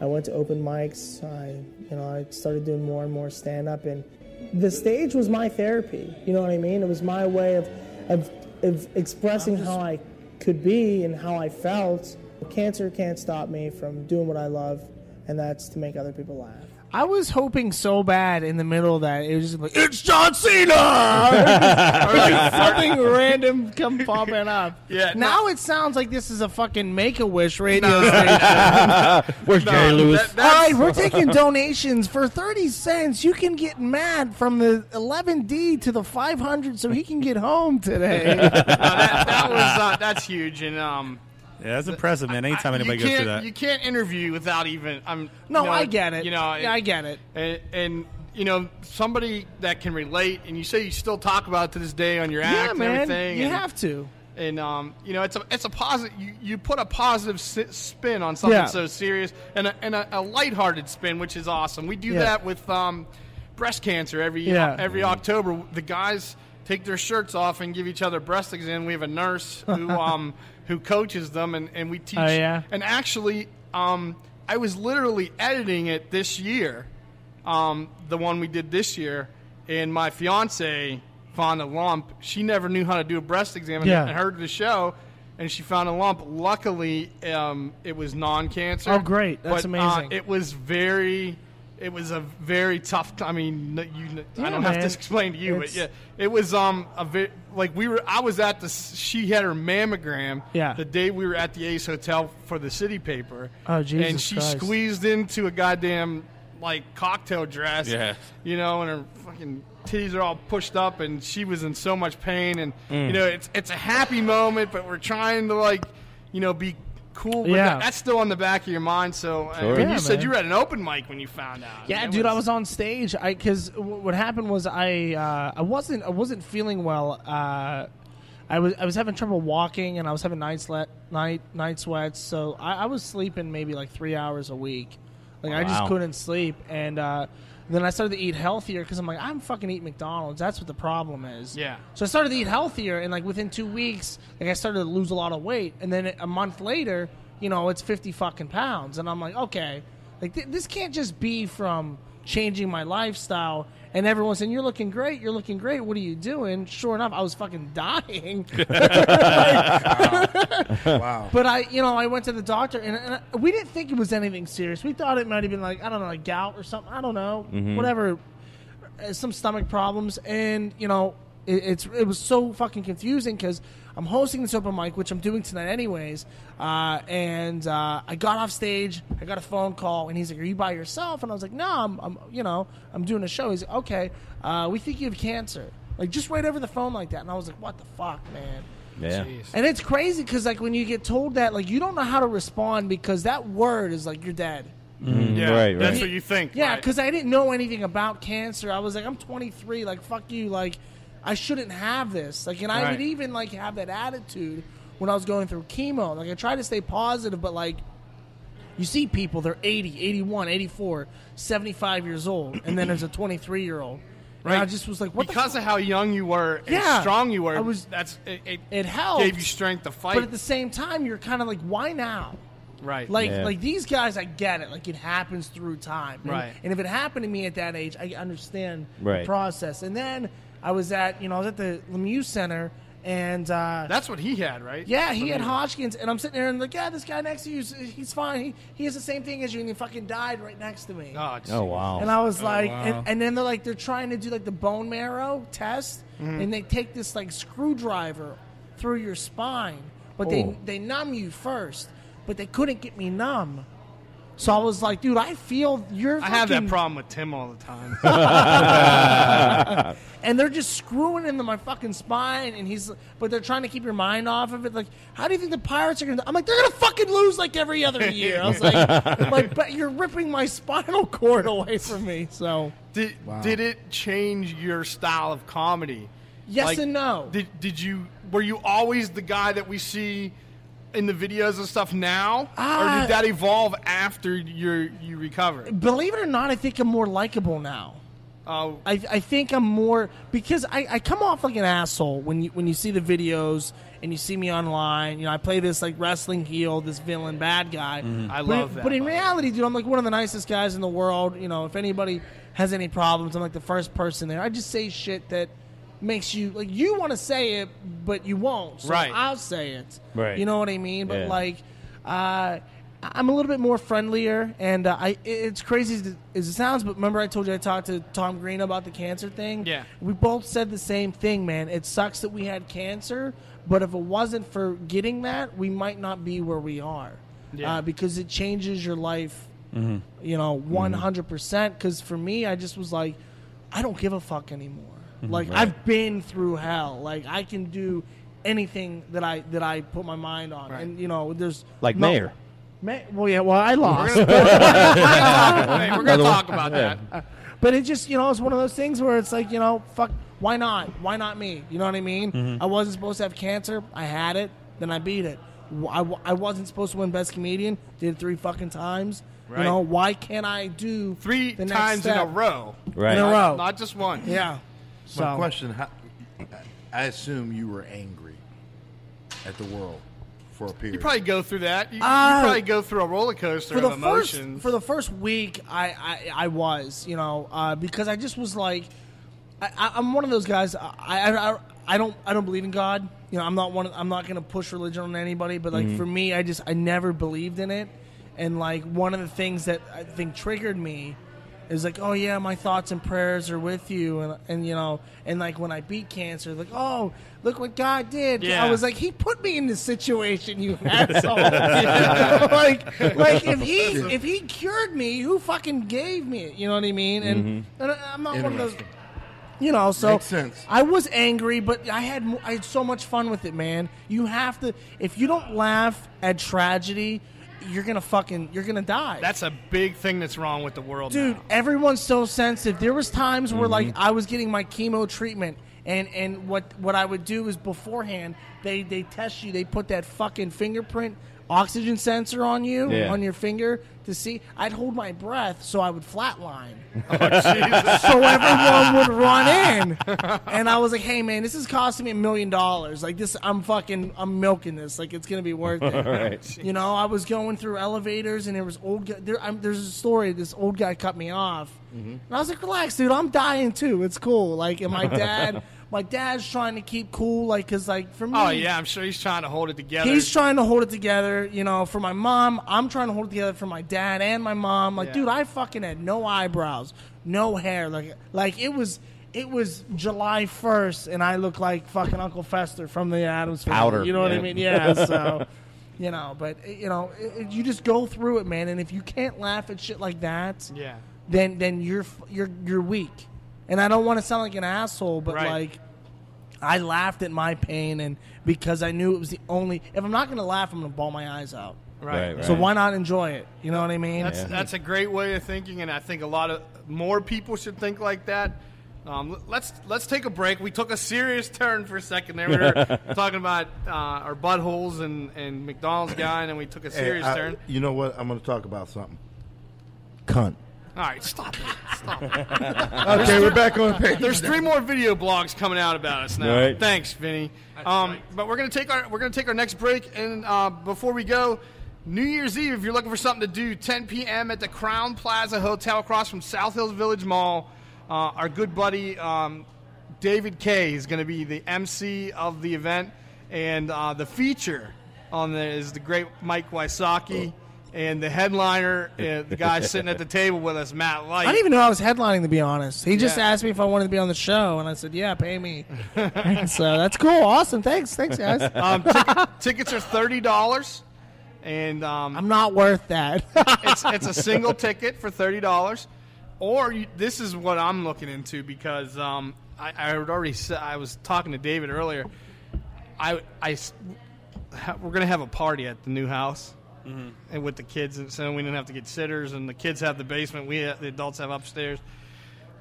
I went to open mics. I you know, I started doing more and more stand up and the stage was my therapy. You know what I mean? It was my way of of, of expressing how I could be and how I felt. Cancer can't stop me from doing what I love, and that's to make other people laugh. I was hoping so bad in the middle of that it was just like it's John Cena or like something random come popping up.
Yeah,
Now it sounds like this is a fucking Make a Wish radio station.
Where's Jerry Lewis?
All right, we're taking donations for thirty cents. You can get Matt from the 11D to the 500 so he can get home today.
No, that, that was uh, that's huge, and um,
Yeah, that's impressive, man. Anytime
you
anybody goes through that.
you can't interview without even. I'm
No,
you know,
I get it.
You know,
Yeah, I get it.
And, and you know, somebody that can relate, and you say you still talk about it to this day on your
Yeah,
act and
man,
everything.
you
and,
have to.
And um, you know, it's a it's a positive. You, you put a positive si- spin on something
Yeah.
so serious, and a, and a, a lighthearted spin, which is awesome. We do
Yeah.
that with um, breast cancer every
Yeah.
every October. The guys take their shirts off and give each other breast exam. We have a nurse who um, who coaches them, and, and we teach.
Oh, yeah?
And actually, um, I was literally editing it this year, um, the one we did this year, and my fiance found a lump. She never knew how to do a breast exam, and,
Yeah.
and heard the show. And she found a lump. Luckily, um, it was non-cancer.
Oh, great. That's
But, uh,
amazing.
it was very, it was a very tough. I mean, you.
Yeah,
I don't have to explain to you,
It's-
but yeah, it was um a ve- like we were. I was at the. She had her mammogram.
Yeah.
The day we were at the Ace Hotel for the city paper.
Oh, Jesus
And she
Christ.
squeezed into a goddamn like cocktail dress.
Yeah.
You know, and her fucking titties are all pushed up, and she was in so much pain. And
Mm.
you know, it's it's a happy moment, but we're trying to like, you know, be cool. But
Yeah.
that, that's still on the back of your mind. So, uh,
Sure.
and
Yeah,
you said you were at an open mic when you found out.
Yeah,
It
dude, I was on stage. I because what happened was I uh, I wasn't I wasn't feeling well. Uh, I was I was having trouble walking and I was having night sweat night night sweats. So I, I was sleeping maybe like three hours a week. Like I just couldn't sleep, and uh, then I started to eat healthier because I'm like I'm fucking eat McDonald's. That's what the problem is.
Yeah.
So I started to eat healthier, and like within two weeks, like I started to lose a lot of weight, and then a month later, you know, it's fifty fucking pounds, and I'm like, okay, like th- this can't just be from changing my lifestyle. And everyone's saying, "You're looking great. You're looking great. What are you doing?" Sure enough, I was fucking dying.
Wow.
But I, you know, I went to the doctor, and, and I- we didn't think it was anything serious. We thought it might have been like I don't know, like gout or something. I don't know,
Mhm.
whatever, uh, some stomach problems, and you know, it, it's it was so fucking confusing because I'm hosting this open mic, which I'm doing tonight anyways, uh, and uh, I got off stage, I got a phone call, and he's like, "Are you by yourself?" And I was like, "No, I'm, I'm you know, I'm doing a show." He's like, "Okay, uh, we think you have cancer." Like just right over the phone like that, and I was like, "What the fuck, man?"
Yeah.
And it's crazy because like when you get told that, like you don't know how to respond because that word is like you're dead.
Mm,
Yeah,
right,
That's what you think.
Yeah,
right?
because I didn't know anything about cancer. I was like, I'm 23. Like, fuck you. Like, I shouldn't have this. Like, and I
Right.
would even like have that attitude when I was going through chemo. Like, I try to stay positive, but like, you see people, they're 80, 81, 84, 75 years old, and then there's a 23 year old. And I just was like, what
because
the
of how young you were and
Yeah.
strong you were.
I was-
that's it. It,
It helped.
gave you strength to fight.
But at the same time, you're kind of like, why now?
right.
Like,
Yeah.
like these guys, I get it. Like, it happens through time, And-
Right.
And if it happened to me at that age, I understand
Right.
the process. And then I was at, you know, I was at the Lemieux Center, and uh,
that's what he had, right?
yeah, he had Hodgkins, and I'm sitting there and like, yeah, this guy next to you, he's fine. He he has the same thing as you, and he fucking died right next to me.
Oh,
Oh wow.
And I was like,
wow.
and, and then they're like, they're trying to do like the bone marrow test,
Mm-hmm.
and they take this like screwdriver through your spine, but they
Oh.
they numb you first, but they couldn't get me numb. So I was like, dude, I feel you're.
I have that
fucking-
problem with Tim all the time.
and they're just screwing into my fucking spine, and he's, but they're trying to keep your mind off of it. Like, how do you think the Pirates are gonna? I'm like, they're gonna fucking lose like every other year. I was like, like, but you're ripping my spinal cord away from me. So
did did it change your style of comedy?
Yes
Like,
and no.
Did did you were you always the guy that we see in the videos and stuff now, or
Ah.
did that evolve after you you recovered?
Believe it or not, I think I'm more likable now.
Oh,
I, I think I'm more because I, I come off like an asshole when you when you see the videos and you see me online. You know, I play this like wrestling heel, this villain bad guy.
I
But-
love that,
But in
by
reality, dude, I'm like one of the nicest guys in the world. You know, if anybody has any problems, I'm like the first person there. I just say shit that makes you like you want to say it, but you won't. So
Right.
I'll say it.
Right.
You know what I mean? But
Yeah.
like, uh, I, I'm a little bit more friendlier, and uh, I it's crazy as it- sounds. But remember, I told you I talked to Tom Green about the cancer thing.
Yeah.
we both said the same thing, man. It sucks that we had cancer, but if it wasn't for getting that, we might not be where we are.
Yeah.
Uh, because it changes your life
Mhm.
you know, one hundred percent. Because for me, I just was like, I don't give a fuck anymore.
Mhm.
Like
Right.
I've been through hell. Like I can do anything that I that I put my mind on. And you know, there's
Like
no-
Mayor.
Ma- well, yeah. Well, I lost.
We're gonna- Hey, we're gonna talk about that.
But it just, you know, it's one of those things where it's like, you know, fuck, why not? Why not me? You know what I mean?
Mm-hmm.
Mhm.
I wasn't supposed to have cancer. I had it. Then I beat it. I, I wasn't supposed to win Best Comedian. Did it three fucking times.
Right.
You know, why can't I do
Three
the next
times in a row.
Right.
In a
Not-
row.
Not just one.
Yeah.
My question: how, I assume you were angry at the world for a period.
You probably go through that. You, you
Uh,
probably go through a roller coaster
for the
of emotions.
first for the first week, I I, I was, you know, uh, because I just was like, I, I- I'm one of those guys. I, I I I don't I don't believe in God. You know, I'm not one. Of, I'm not going to push religion on anybody. But like
Mhm.
for me, I just I never believed in it. And like one of the things that I think triggered me is like, oh yeah, my thoughts and prayers are with you, and and you know, and like when I beat cancer, like, oh look what God did.
Yeah.
I was like, He put me in this situation, you asshole. like, like if he if he cured me, who fucking gave me it? You know what I mean? And, mm-hmm. and I- I'm not one of those. You know, so
Makes sense.
I was angry, but I had I had so much fun with it, man. You have to if you don't laugh at tragedy, you're gonna fucking you're gonna die.
That's a big thing that's wrong with the world,
Dude,
now.
everyone's so sensitive. There was times where like
Mm-hmm.
I was getting my chemo treatment and and what what I would do is beforehand they they test you. They put that fucking fingerprint oxygen sensor on you
Yeah.
on your finger to see. I'd hold my breath so I would flatline.
Oh,
so everyone would run in, and I was like, "Hey, man, this is costing me a million dollars. Like this, I'm fucking, I'm milking this. Like it's gonna be worth it."
Right.
You know, I was going through elevators, and there was old. Guy, there, I'm, there's a story. This old guy cut me off, mm-hmm. and I was like, "Relax, dude. I'm dying too. It's cool." Like, and my dad, my dad's trying to keep cool, like, cause like for oh, me,
Oh yeah, I'm sure he's trying to hold it together.
He's trying to hold it together, you know, for my mom. I'm trying to hold it together for my dad and my mom. Like,
Yeah.
dude, I fucking had no eyebrows, no hair. Like, like it was, it was July 1st, and I look like fucking Uncle Fester from the Addams Family.
Powder,
You know what I mean? Yeah. So, you know, but you know, it, it- you just go through it, man. And if you can't laugh at shit like that,
Yeah.
then then you're you're you're weak. And I don't want to sound like an asshole, but
Right.
like I laughed at my pain and because I knew it was the only if I'm not going to laugh, I'm going to ball my eyes out.
Right.
Right,
So why not enjoy it? You know what I mean?
That's that's a great way of thinking, and I think a lot of more people should think like that. Um, let's let's take a break. We took a serious turn for a second there. We were talking about uh, our buttholes and, and McDonald's guy, and then we took a
Hey,
serious
I-
turn.
You know what? I'm going to talk about something. Cunt.
All right, stop it. Stop it.
Okay, we're back on page.
There's three more video blogs coming out about us now.
Right.
Thanks, Vinny. Um, But we're gonna take our we're gonna take our next break, and uh, before we go, New Year's Eve, if you're looking for something to do, 10 p.m. at the Crowne Plaza Hotel across from South Hills Village Mall. Uh, our good buddy um, David Kay is going to be the MC of the event, and uh, the feature on there is the great Mike Wysocki. And the headliner, uh, the guy sitting at the table with us, Matt Light.
I didn't even know I was headlining to be honest. He just
Yeah.
asked me if I wanted to be on the show and I said, "Yeah, pay me." so that's cool. Awesome. Thanks. Thanks, guys.
Um, ticket, tickets are thirty dollars, and um,
I'm not worth that.
it's it's a single ticket for thirty dollars. Or you, this is what I'm looking into because um, I, I had already said I was talking to David earlier. I I s- ha- we're gonna have a party at the new house. And with the kids, and so we didn't have to get sitters, and the kids have the basement. We have, the adults have upstairs.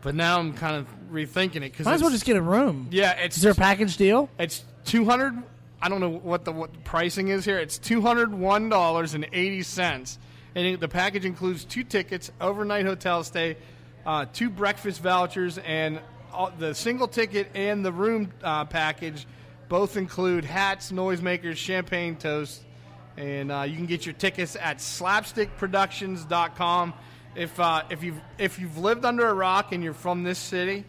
But now I'm kind of rethinking it because
Might as well just get a room.
yeah, it's
Is there a package deal?
it's two hundred. I don't know what the what the pricing is here. It's two hundred one dollars and eighty cents, and the package includes two tickets, overnight hotel stay, uh, two breakfast vouchers, and all, the single ticket and the room uh, package both include hats, noisemakers, champagne toast, and uh, you can get your tickets at slapstickproductions.com. If uh, if you've if you've lived under a rock and you're from this city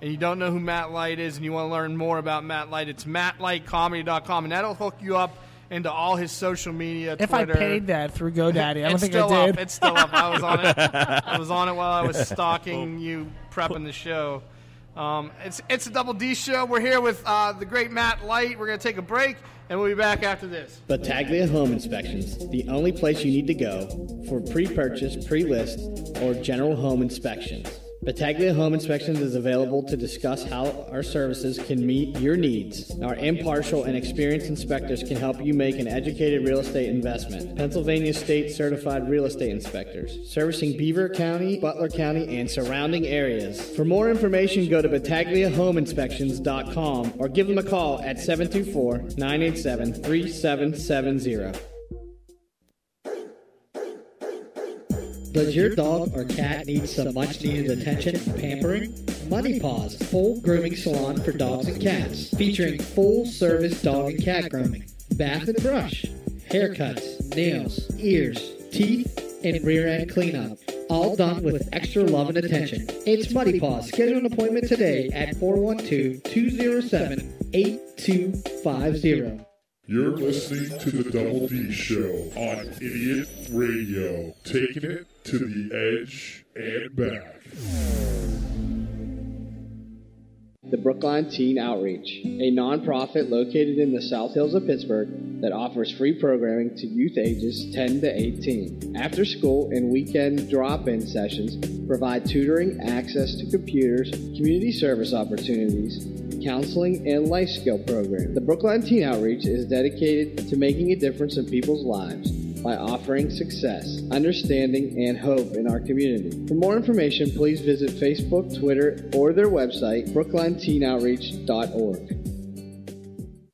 and you don't know who Matt Light is and you want to learn more about Matt Light, it's mattlightcomedy.com and that'll hook you up into all his social media.
If I
Twitter.
paid that through GoDaddy, I don't think I did.
It's still up. It's still up. I was on it. I was on it while I was stalking you, prepping the show. Um, it's it's a double D show. We're here with uh, the great Matt Light. We're gonna take a break, and we'll be back after this.
Battaglia Home Inspections, the only place you need to go for pre-purchase, pre-list, or general home inspections. Battaglia Home Inspections is available to discuss how our services can meet your needs. Our impartial and experienced inspectors can help you make an educated real estate investment. Pennsylvania State Certified Real Estate Inspectors, servicing Beaver County, Butler County, and surrounding areas. For more information, go to BattagliaHomeInspections.com or give them a call at 724 987 3770.
Does your dog or cat need some much needed attention and pampering? Muddy Paws, full grooming salon for dogs and cats, featuring full service dog and cat grooming, bath and brush, haircuts, nails, ears, teeth, and rear end cleanup. All done with extra love and attention. It's Muddy Paws. Schedule an appointment today at 412 207 8250.
You're listening to the Double D Show on Idiot Radio, taking it to the edge and back.
The Brookline Teen Outreach, a nonprofit located in the South Hills of Pittsburgh that offers free programming to youth ages 10 to 18. After school and weekend drop in sessions provide tutoring, access to computers, community service opportunities, counseling, and life skill programs. The Brookline Teen Outreach is dedicated to making a difference in people's lives by offering success, understanding, and hope in our community. For more information, please visit Facebook, Twitter, or their website, brooklineteenoutreach.org.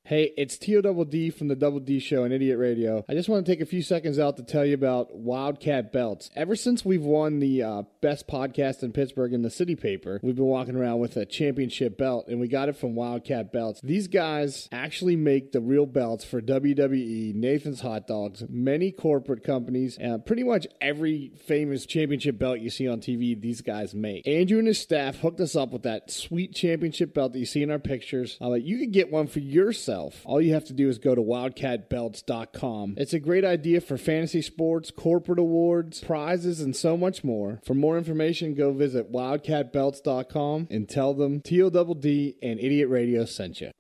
Hey, it's T O Double D from the Double D Show on Idiot Radio. I just want to take a few seconds out to tell you about Wildcat Belts. Ever since we've won the uh, best podcast in Pittsburgh in the city paper, we've been walking around with a championship belt, and we got it from Wildcat Belts. These guys actually make the real belts for WWE, Nathan's Hot Dogs, many corporate companies, and pretty much every famous championship belt you see on TV, these guys make. Andrew and his staff hooked us up with that sweet championship belt that you see in our pictures. Uh, you can get one for yourself. All you have to do is go to wildcatbelts.com. It's a great idea for fantasy sports, corporate awards, prizes, and so much more. For more information, go visit wildcatbelts.com and tell them TODD and Idiot Radio sent you.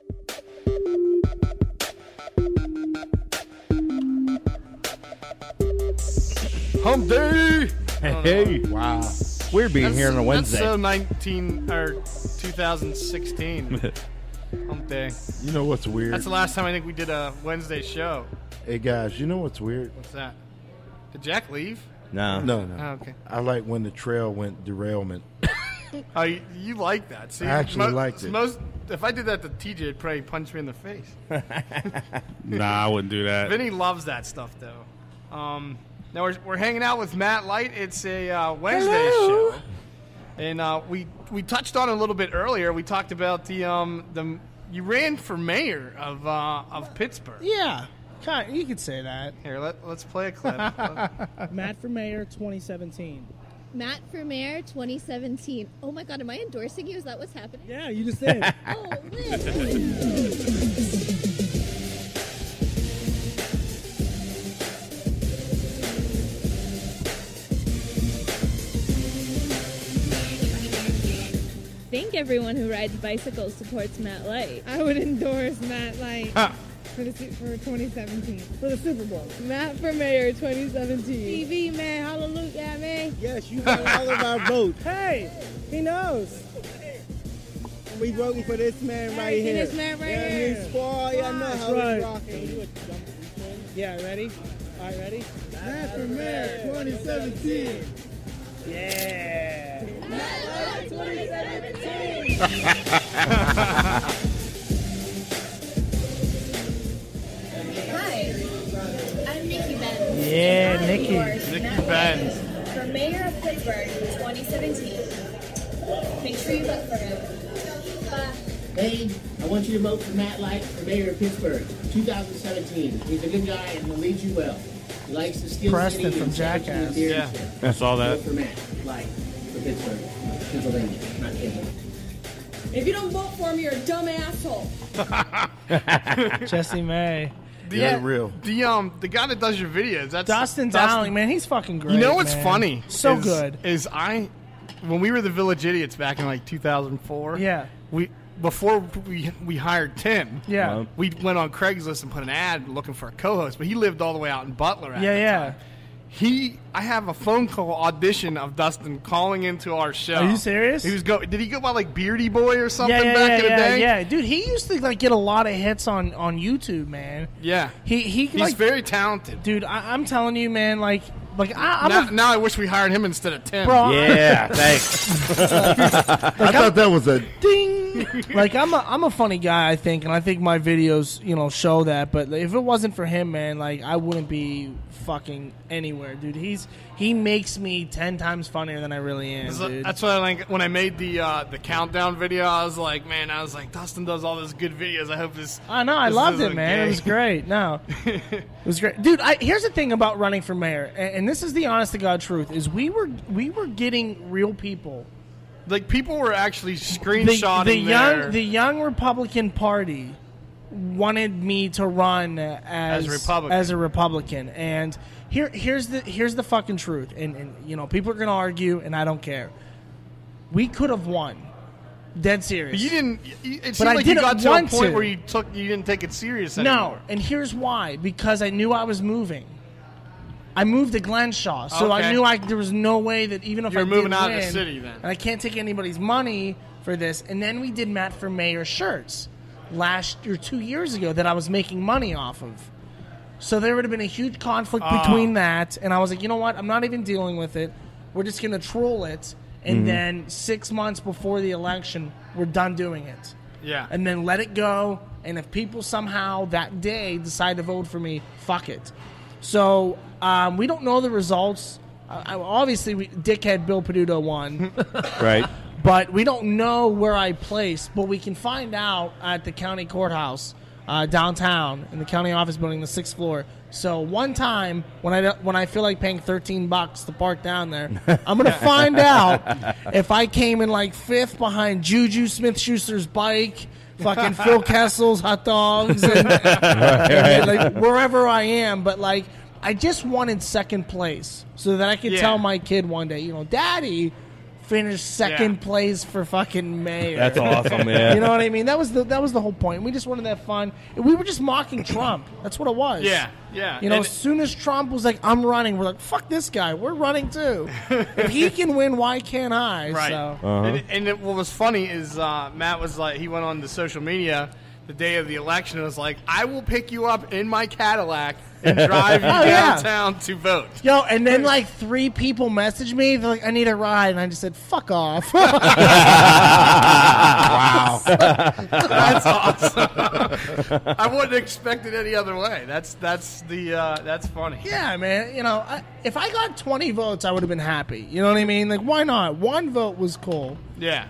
Hump day.
Hey, oh, wow. Weird being
That's-
here on a Wednesday.
That's so 19 or 2016. Hump day.
You know what's weird?
That's the last time I think we did a Wednesday show.
Hey guys, you know what's weird?
What's that? Did Jack leave?
No.
No, no.
Oh, okay.
I like when the trail went derailment.
Oh, you, you like that? See,
I actually liked it.
Most if I did that to TJ, it'd probably punch me in the face.
Nah, I wouldn't do that.
Vinny loves that stuff though. Um, now we're, we're hanging out with Matt Light. It's a uh, Wednesday
Hello.
show, and uh, we we touched on it a little bit earlier. We talked about the um the you ran for mayor of uh, of Pittsburgh.
Yeah, kind you could say that.
Here, let let's play a clip.
Matt for Mayor 2017.
Matt for Mayor 2017. Oh my God, am I endorsing you? Is that what's happening?
Yeah, you just did.
oh, think everyone who rides bicycles supports Matt Light.
I would endorse Matt Light
Ah.
for the Su- for 2017 for the Super Bowl.
Matt for Mayor 2017.
TV man, hallelujah, man.
Yes, you got all of our votes.
Hey, he knows.
We voting for this man
Hey,
right
for
here.
this man right
yeah,
here.
His squad, y'all know how
right.
we rocking.
Yeah, ready? All right, ready?
Matt for Mayor 2017.
Yeah.
Matt Light 2017. Hi, I'm Nikki Benz.
Yeah,
I
Nikki.
Nikki
Matt
Benz.
For Mayor of Pittsburgh 2017. Make sure you vote for him. Bye.
Hey, I want you to vote for Matt Light for mayor of Pittsburgh, 2017. He's a good guy and he'll lead you well. He likes the Steel
Preston
City
from
and
Jackass.
Beer
Yeah.
District.
I saw that.
Vote for Matt Light for Pittsburgh, Pennsylvania, not Pittsburgh.
If you don't vote for him, you're a dumb asshole.
Jesse May.
The,
Yeah, real.
The um the guy that does your videos. That's
Dustin
Dustin-
Dowling, man, he's fucking great.
You know what's
man.
funny?
So
is-
good.
Is I when we were the Village Idiots back in like 2004.
Yeah.
We before we we hired Tim.
Yeah. Wow.
We went on Craigslist and put an ad looking for a co-host, but he lived all the way out in Butler. At
Yeah,
the
yeah.
time. He, I have a phone call audition of Dustin calling into our show.
Are you serious?
He was go. Did he go by like Beardy Boy or something
yeah, yeah,
back
yeah,
in the
yeah,
day?
yeah, dude. He used to like get a lot of hits on on YouTube, man.
Yeah.
He he
He's
like,
very talented.
dude. I, I'm telling you, man. Like like I, I'm
now,
a,
now I wish we hired him instead of Tim.
Bro,
Yeah, thanks.
I thought that was a
ding. like I'm a I'm a funny guy, I think, and I think my videos, you know, show that. But if it wasn't for him, man, like I wouldn't be fucking anywhere, dude. He's he makes me ten times funnier than I really am, dude.
That's why, like, when I made the uh, the countdown video, I was like, man, I was like, Dustin does all those good videos. I hope this.
I know, I loved it, man.
gay.
It was great. No, it was great, dude. I, here's the thing about running for mayor, and, and this is the honest to god truth: is we were we were getting real people.
Like people were actually
The,
screenshotting
the
their-
young the young Republican Party wanted me to run as
As Republican.
as a Republican, and here here's the here's the fucking truth, and, and you know people are gonna argue, and I don't care. We could have won, dead serious.
But you didn't. It
But
seemed
I
like you got to a point
to.
where you took you didn't take it serious
No, and here's why: because I knew I was moving. I moved to Glenshaw, so I knew I there was no way that even if
You're
I
moving out of the city then.
and I can't take anybody's money for this. And then we did Matt for Mayor shirts last or two years ago that I was making money off of. So there would have been a huge conflict
Oh.
between that, and I was like, you know what? I'm not even dealing with it. We're just gonna troll it, and
Mm-hmm.
Mhm.
then six months before the election, we're done doing it
Yeah.
and then let it go. And if people somehow that day decide to vote for me, fuck it. So um, we don't know the results. Uh, obviously, we, dickhead Bill Peduto won,
Right.
But we don't know where I placed. But we can find out at the county courthouse uh, downtown in the county office building, the sixth floor. So one time when I when I feel like paying thirteen bucks to park down there, I'm gonna find out if I came in like fifth behind Juju Smith Schuster's bike, fucking Phil Kessel's hot dogs, and, and, like wherever I am. But like, I just wanted second place so that I could
Yeah.
tell my kid one day, you know, Daddy finished second
Yeah.
place for fucking mayor.
That's awesome, man.
You know what I mean? That was the that was the whole point. We just wanted that fun. We were just mocking Trump. That's what it was.
Yeah, yeah.
You know,
And-
as soon as Trump was like, "I'm running," we're like, "Fuck this guy. We're running too. if he can win, why can't I?"
Right.
So.
And, and it, what was funny is uh, Matt was like, he went on the social media the day of the election and was like, I will pick you up in my Cadillac and drive you
Oh, yeah.
downtown to vote.
Yo, and then like three people messaged me. They're like, "I need a ride," and I just said, "Fuck off."
wow.
That's awesome. I wouldn't expect it any other way. That's that's the uh, that's funny.
Yeah, man. You know, I, if I got 20 votes, I would have been happy. You know what I mean? Like, why not? One vote was cool.
Yeah.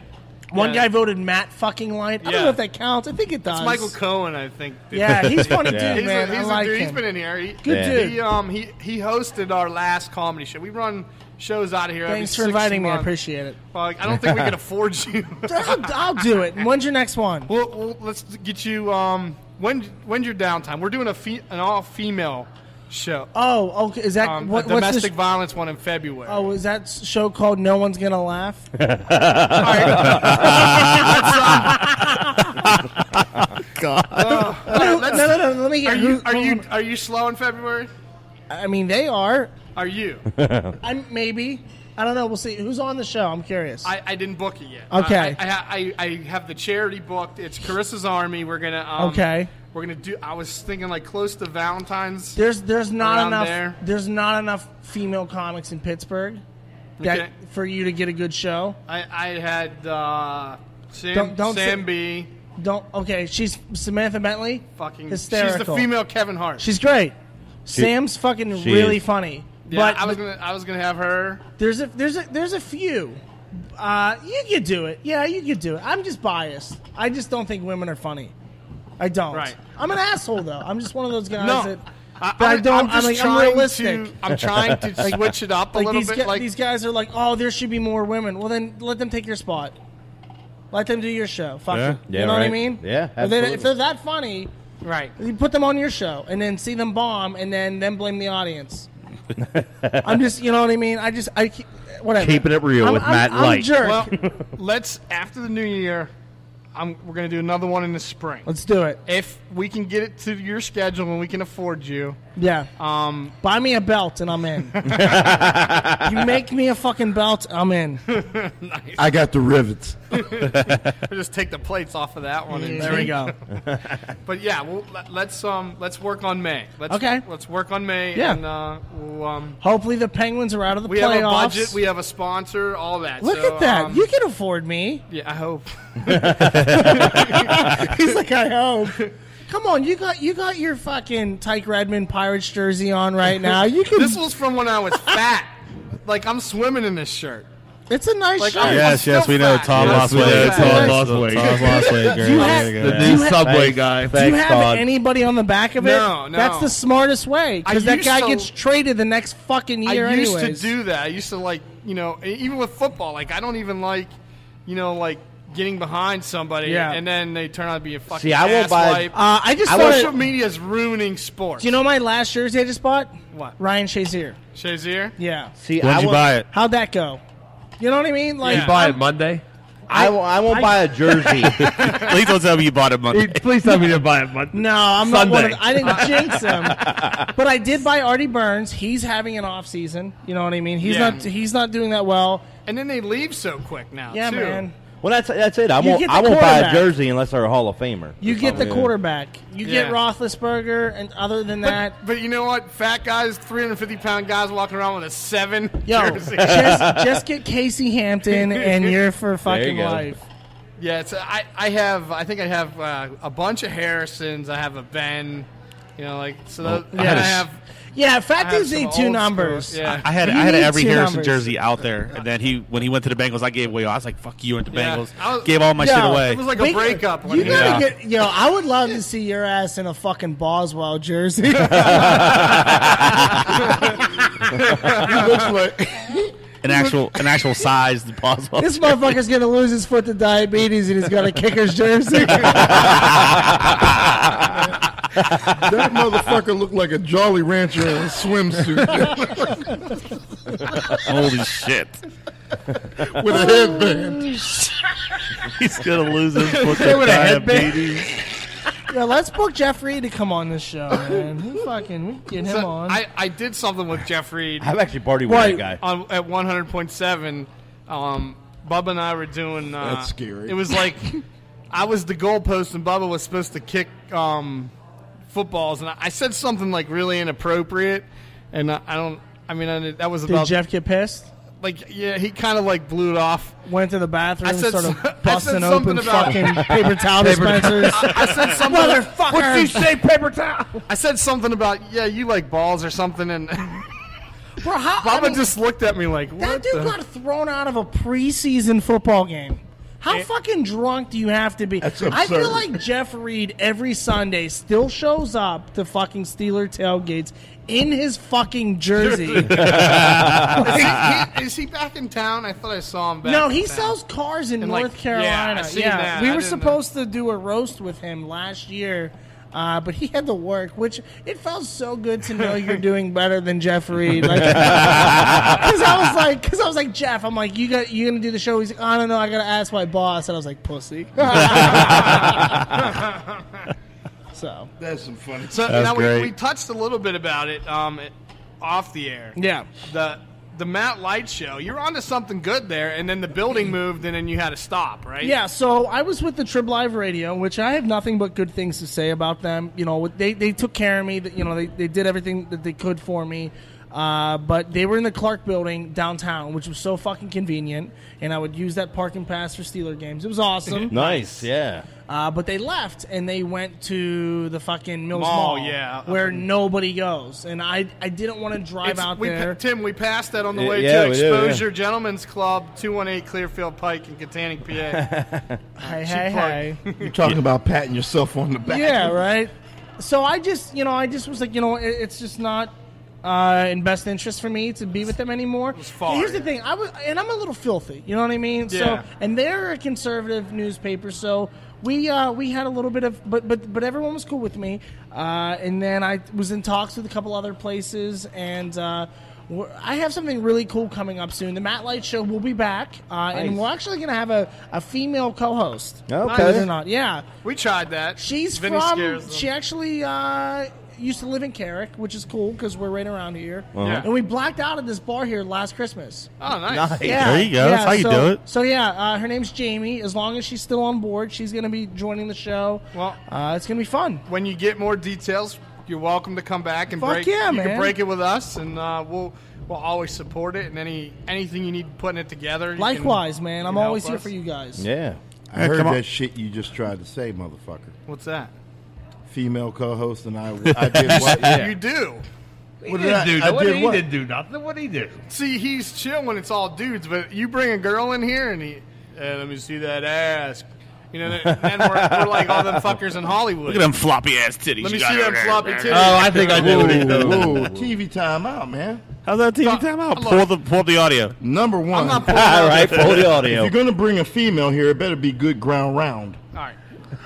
One
Yeah.
guy voted Matt fucking Light. I don't
Yeah.
know if that counts. I think it does.
That's Michael Cohen, I think.
Yeah, he's funny
He's
dude,
a-
man.
he's
I
a
like
dude. He's
him.
been in here. He,
Good
he,
dude.
He, um, he he hosted our last comedy show. We run shows out of here. every
Thanks for
six
inviting me. I
months.
appreciate it.
Well, I don't think we can afford you.
I'll, I'll do it. When's your next one?
Well, well, let's get you. Um, when when's your downtime? We're doing a fe- an all female show.
Oh, okay. Is that
Um,
what,
a
what's
domestic
the?
violence one in February.
Oh, is that show called No One's Gonna Laugh?
God.
Uh,
no, no, no, no, let me hear
Are you are you are you slow in February?
I mean, they are.
Are you?
I'm maybe. I don't know. We'll see. Who's on the show? I'm curious.
I, I didn't book it yet.
Okay.
Uh, I, I, I, I have the charity booked. It's Carissa's Army. We're gonna. Um,
Okay.
We're gonna do. I was thinking like close to Valentine's.
There's there's not enough
there.
there's not enough female comics in Pittsburgh that
Okay.
for you to get a good show.
I, I had uh, Sam,
Don't- don't
Sam
say-
B.
Don't okay. She's Samantha Bentley.
Fucking.
hysterical.
She's the female Kevin Hart.
She's great.
She-
Sam's fucking really
is.
funny.
yeah,
but
I was gonna. I was gonna have her.
there's a there's a there's a few. Uh, you could do it. Yeah, you could do it. I'm just biased. I just don't think women are funny. I don't.
Right.
I'm an asshole though. I'm just one of those guys
No.
that.
I,
But I
I'm-
don't.
I'm just
like, I'm
trying
realistic.
To, I'm trying to
Like-
switch it up a
like
little
these
bit.
gu-
like
these guys are like, oh, there should be more women. Well, then let them take your spot. Let them do your show. Fuck
Yeah.
it.
Yeah,
you know what I mean?
Yeah,
If, they, if
absolutely.
they're that funny,
Right.
You put them on your show and then see them bomb and then then blame the audience. I'm just, you know what I mean. I just, I keep- whatever.
Keeping it real
I'm-
with
I'm-
Matt
I'm a
Light.
jerk.
Well, let's after the new year. I'm, we're gonna do another one in the spring.
Let's do it.
If we can get it to your schedule and we can afford you.
Yeah.
Um,
Buy me a belt and I'm in. you make me a fucking belt, I'm in.
I got the rivets.
we'll just take the plates off of that one. And
There we go.
but yeah, well, let, let's um let's work on May. Let's,
Okay.
Let's work on May.
Yeah.
And uh, we'll, um,
Hopefully the Penguins are out of the
we
playoffs.
have a budget. We have a sponsor. All that.
Look
So,
at that.
um,
you can afford me.
Yeah, I hope.
He's like, I hope. Come on, you got you got your fucking Tike Redman Pirates jersey on right now. You can.
this was from when I was fat. like I'm swimming in this shirt.
It's a nice
Like,
shirt.
Yes, yes, we know. Tom
Yes,
lost weight.
know.
Tom
Yes.
lost weight. Tom lost weight.
Do you have-
There
do
you go.
you have-
Subway guy.
Do you have
Todd.
anybody on the back of it?
No, no.
That's the smartest way because that guy
to-
gets traded the next fucking year
I used
anyways.
to do that. I used to like, you know, e- even with football, like I don't even like, you know, like getting behind somebody
Yeah.
and then they turn out to be a fucking
See, I won't buy-
Uh, I just
I
Social media is ruining sports.
Do you know my last jersey I just bought?
What?
Ryan Shazier.
Shazier?
Yeah.
See,
When'd
I
you
won't,
buy it?
How'd that go? You know what I mean? Like,
Yeah.
Buy
I'm-
it Monday.
I, won't- I won't
I-
buy a jersey.
Please don't tell me you bought it Monday.
Please tell me to buy it Monday.
No, I'm not one of the, I didn't jinx him. But I did buy Artie Burns. He's having an off season. You know what I mean? He's
Yeah.
not he's not doing that well.
And then they leave so quick now.
Yeah,
too.
man.
Well, that's that's it. I
You
won't.
get the
I won't buy a
quarterback.
jersey unless they're a Hall of Famer.
You get the quarterback. You get
Yeah.
Roethlisberger, and other than that,
But, but you know what? Fat guys, 350 pound guys walking around with a seven
yo,
jersey.
just just get Casey Hampton, and you're for fucking
go.
life.
yeah, it's, I, I have, I think I have uh, a bunch of Harrisons. I have a Ben. You know, like, so those,
I
yeah,
had
I
a sh-
have.
Yeah,
I
fat
have
dudes need
old
two
school-
numbers.
Yeah.
I had
You
I had every
two
Harrison
numbers.
jersey out there, and then he when he went to the Bengals, I gave away. I was like, "Fuck you," and the
Yeah.
Bengals
was-
gave all my
Yo,
shit away.
It was like
We-
a breakup.
You
he-
gotta
Yeah.
get, yo. I would love to see your ass in a fucking Boswell jersey.
He looks like
an actual an actual size Boswell.
this motherfucker's gonna lose his foot to diabetes, and he's got a kicker's jersey.
That motherfucker looked like a Jolly Rancher in a swimsuit
Holy shit!
with a headband.
He's gonna lose his foot
Hey,
to
with a headband.
diabetes.
yeah, let's book Jeff Reed to come on this show, man. He fucking we can get him
So
on.
I, I did something with Jeff Reed
I've actually partied with
Why-
that guy.
on, at 100.7. Um, Bubba and I were doing. Uh,
That's scary.
It was like I was the goalpost and Bubba was supposed to kick um, footballs, and I, I said something like really inappropriate, and I, I don't. I mean, I, that was
Did
about
Jeff get pissed?
like yeah. He kind of like blew it off.
Went to the bathroom,
I said
started
s- I said
busting
something
open
about-
fucking paper towel dispensers.
I, I said something.
Motherfucker!
What'd you say, paper towel? I said something about yeah, you like balls or something, and
Bro, how,
Bubba
I mean,
just looked at me like,
that dude
the?
got thrown out of a preseason football game. How eh. fucking drunk do you have to be?
That's
I feel like Jeff Reed every Sunday still shows up to fucking Steeler tailgates in his fucking jersey.
is, he, he- is he back in town? I thought I saw him back.
no,
in
he
town.
sells cars in
And, like,
North
yeah,
Carolina.
I seen
Yeah,
that.
we
I
were
didn't know.
supposed to do a roast with him last year. Uh, but he had the work, which it felt so good to know you're doing better than Jeff Reed. Like, because I was like, because I was like Jeff, I'm like, you got you gonna do the show? He's like, I don't know, I gotta ask my boss, and I was like, pussy. so
That's some funny.
So
That's
now we, we touched a little bit about it um, it- off the air.
yeah,
The the Matt Light show. You're onto something good there, and then the building moved, and then you had to stop, right?
Yeah, so I was with the Trib Live Radio, which I have nothing but good things to say about them. You know, they, they took care of me. You know, they, they did everything that they could for me. Uh, but they were in the Clark building downtown, which was so fucking convenient. And I would use that parking pass for Steeler games. It was awesome.
Nice, yeah.
Uh, but they left and they went to the fucking Mills
Mall,
Mall,
yeah,
where
in-
nobody goes. And I I didn't want to drive
It's-
out
we,
there.
pa- Tim, we passed that on the
Yeah,
way
yeah,
to
we did, yeah.
Exposure Gentlemen's Club, 218 Clearfield Pike in Kittanning, PA.
hey, hey, hey.
You're talking about patting yourself on the back.
Yeah, right. So I just, you know, I just was like, you know, it, it's just not. Uh, in best interest for me to be with them anymore.
far,
Here's the thing, I was, and I'm a little filthy. You know what I mean?
Yeah.
So, and they're a conservative newspaper, so we uh, we had a little bit of, but but but everyone was cool with me. Uh, and then I was in talks with a couple other places, and. Uh, I have something really cool coming up soon. The Matt Light Show will be back, uh, and we're actually going to have a, a female co-host.
Okay.
Believe it or not, yeah.
We tried that.
She's
Vinny
from. She actually uh, used to live in Carrick, which is cool because we're right around here.
Uh-huh. Yeah.
And we blacked out at this bar here last Christmas.
Oh, nice.
Nice. There you go. That's how you
so,
do it.
So yeah, uh, her name's Jamie. As long as she's still on board, she's going to be joining the show.
Well,
uh, it's going to be fun.
When you get more details, you're welcome to come back and
Fuck
break.
yeah,
you
man.
can break it with us, and uh, we'll we'll always support it. And any anything you need putting it together. you
Likewise,
can-
man.
you
I'm always
help
here
us.
for you guys.
Yeah.
I
Yeah,
heard
come on.
that shit you just tried to say, motherfucker.
What's that?
Female co-host and I. I did what?
You do.
He
What
didn't
I-
do
I
what
did
he
what?
didn't do nothing. What did he do?
See, he's chill when it's all dudes, but you bring a girl in here and he, hey, let me see that ass. You know, then then we're, we're like all them fuckers in Hollywood.
Look at them floppy ass titties.
Let me see them floppy titties.
Oh, I think I know what he's doing.
Whoa, TV time out, man.
How's that TV time out? Pull the pull the audio.
Number one.
I'm not pulling All right, the- pull the audio.
If you're going to bring a female here, it better be good ground round.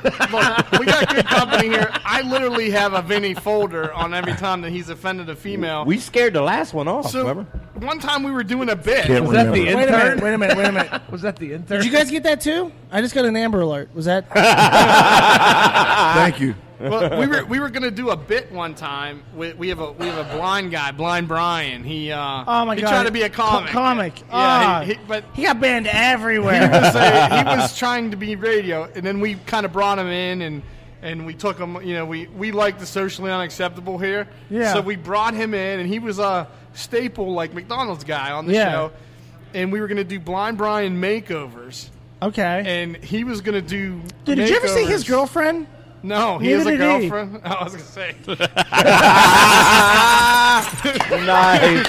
All right. Look, we got good company here. I literally have a Vinny folder on every time that he's offended a female.
We scared the last one off.
So
remember?
one time we were doing a bit.
Can't
Was that the
remember.
Wait a minute.
intern?
Wait a minute. Wait a minute.
Was that the intern?
Did you guys get that too? I just got an Amber Alert. Was that?
Thank you.
Well, we were we were gonna do a bit one time. We, we have a we have a blind guy, blind Brian. He uh,
Oh my
he
god!
tried to be a comic.
Co- comic.
Yeah,
Ah,
he, he, but
he got banned
he
everywhere.
was a, he was trying to be radio, and then we kind of brought him in and. And we took him, you know, we, we like the socially unacceptable here.
Yeah.
So we brought him in, and he was a staple, like McDonald's guy on the
Yeah.
show. And we were going to do Blind Brian makeovers.
okay.
And he was going to do.
Dude, did you ever see his girlfriend?
No, he
Neither
has a
did he.
girlfriend. I was gonna say.
nice.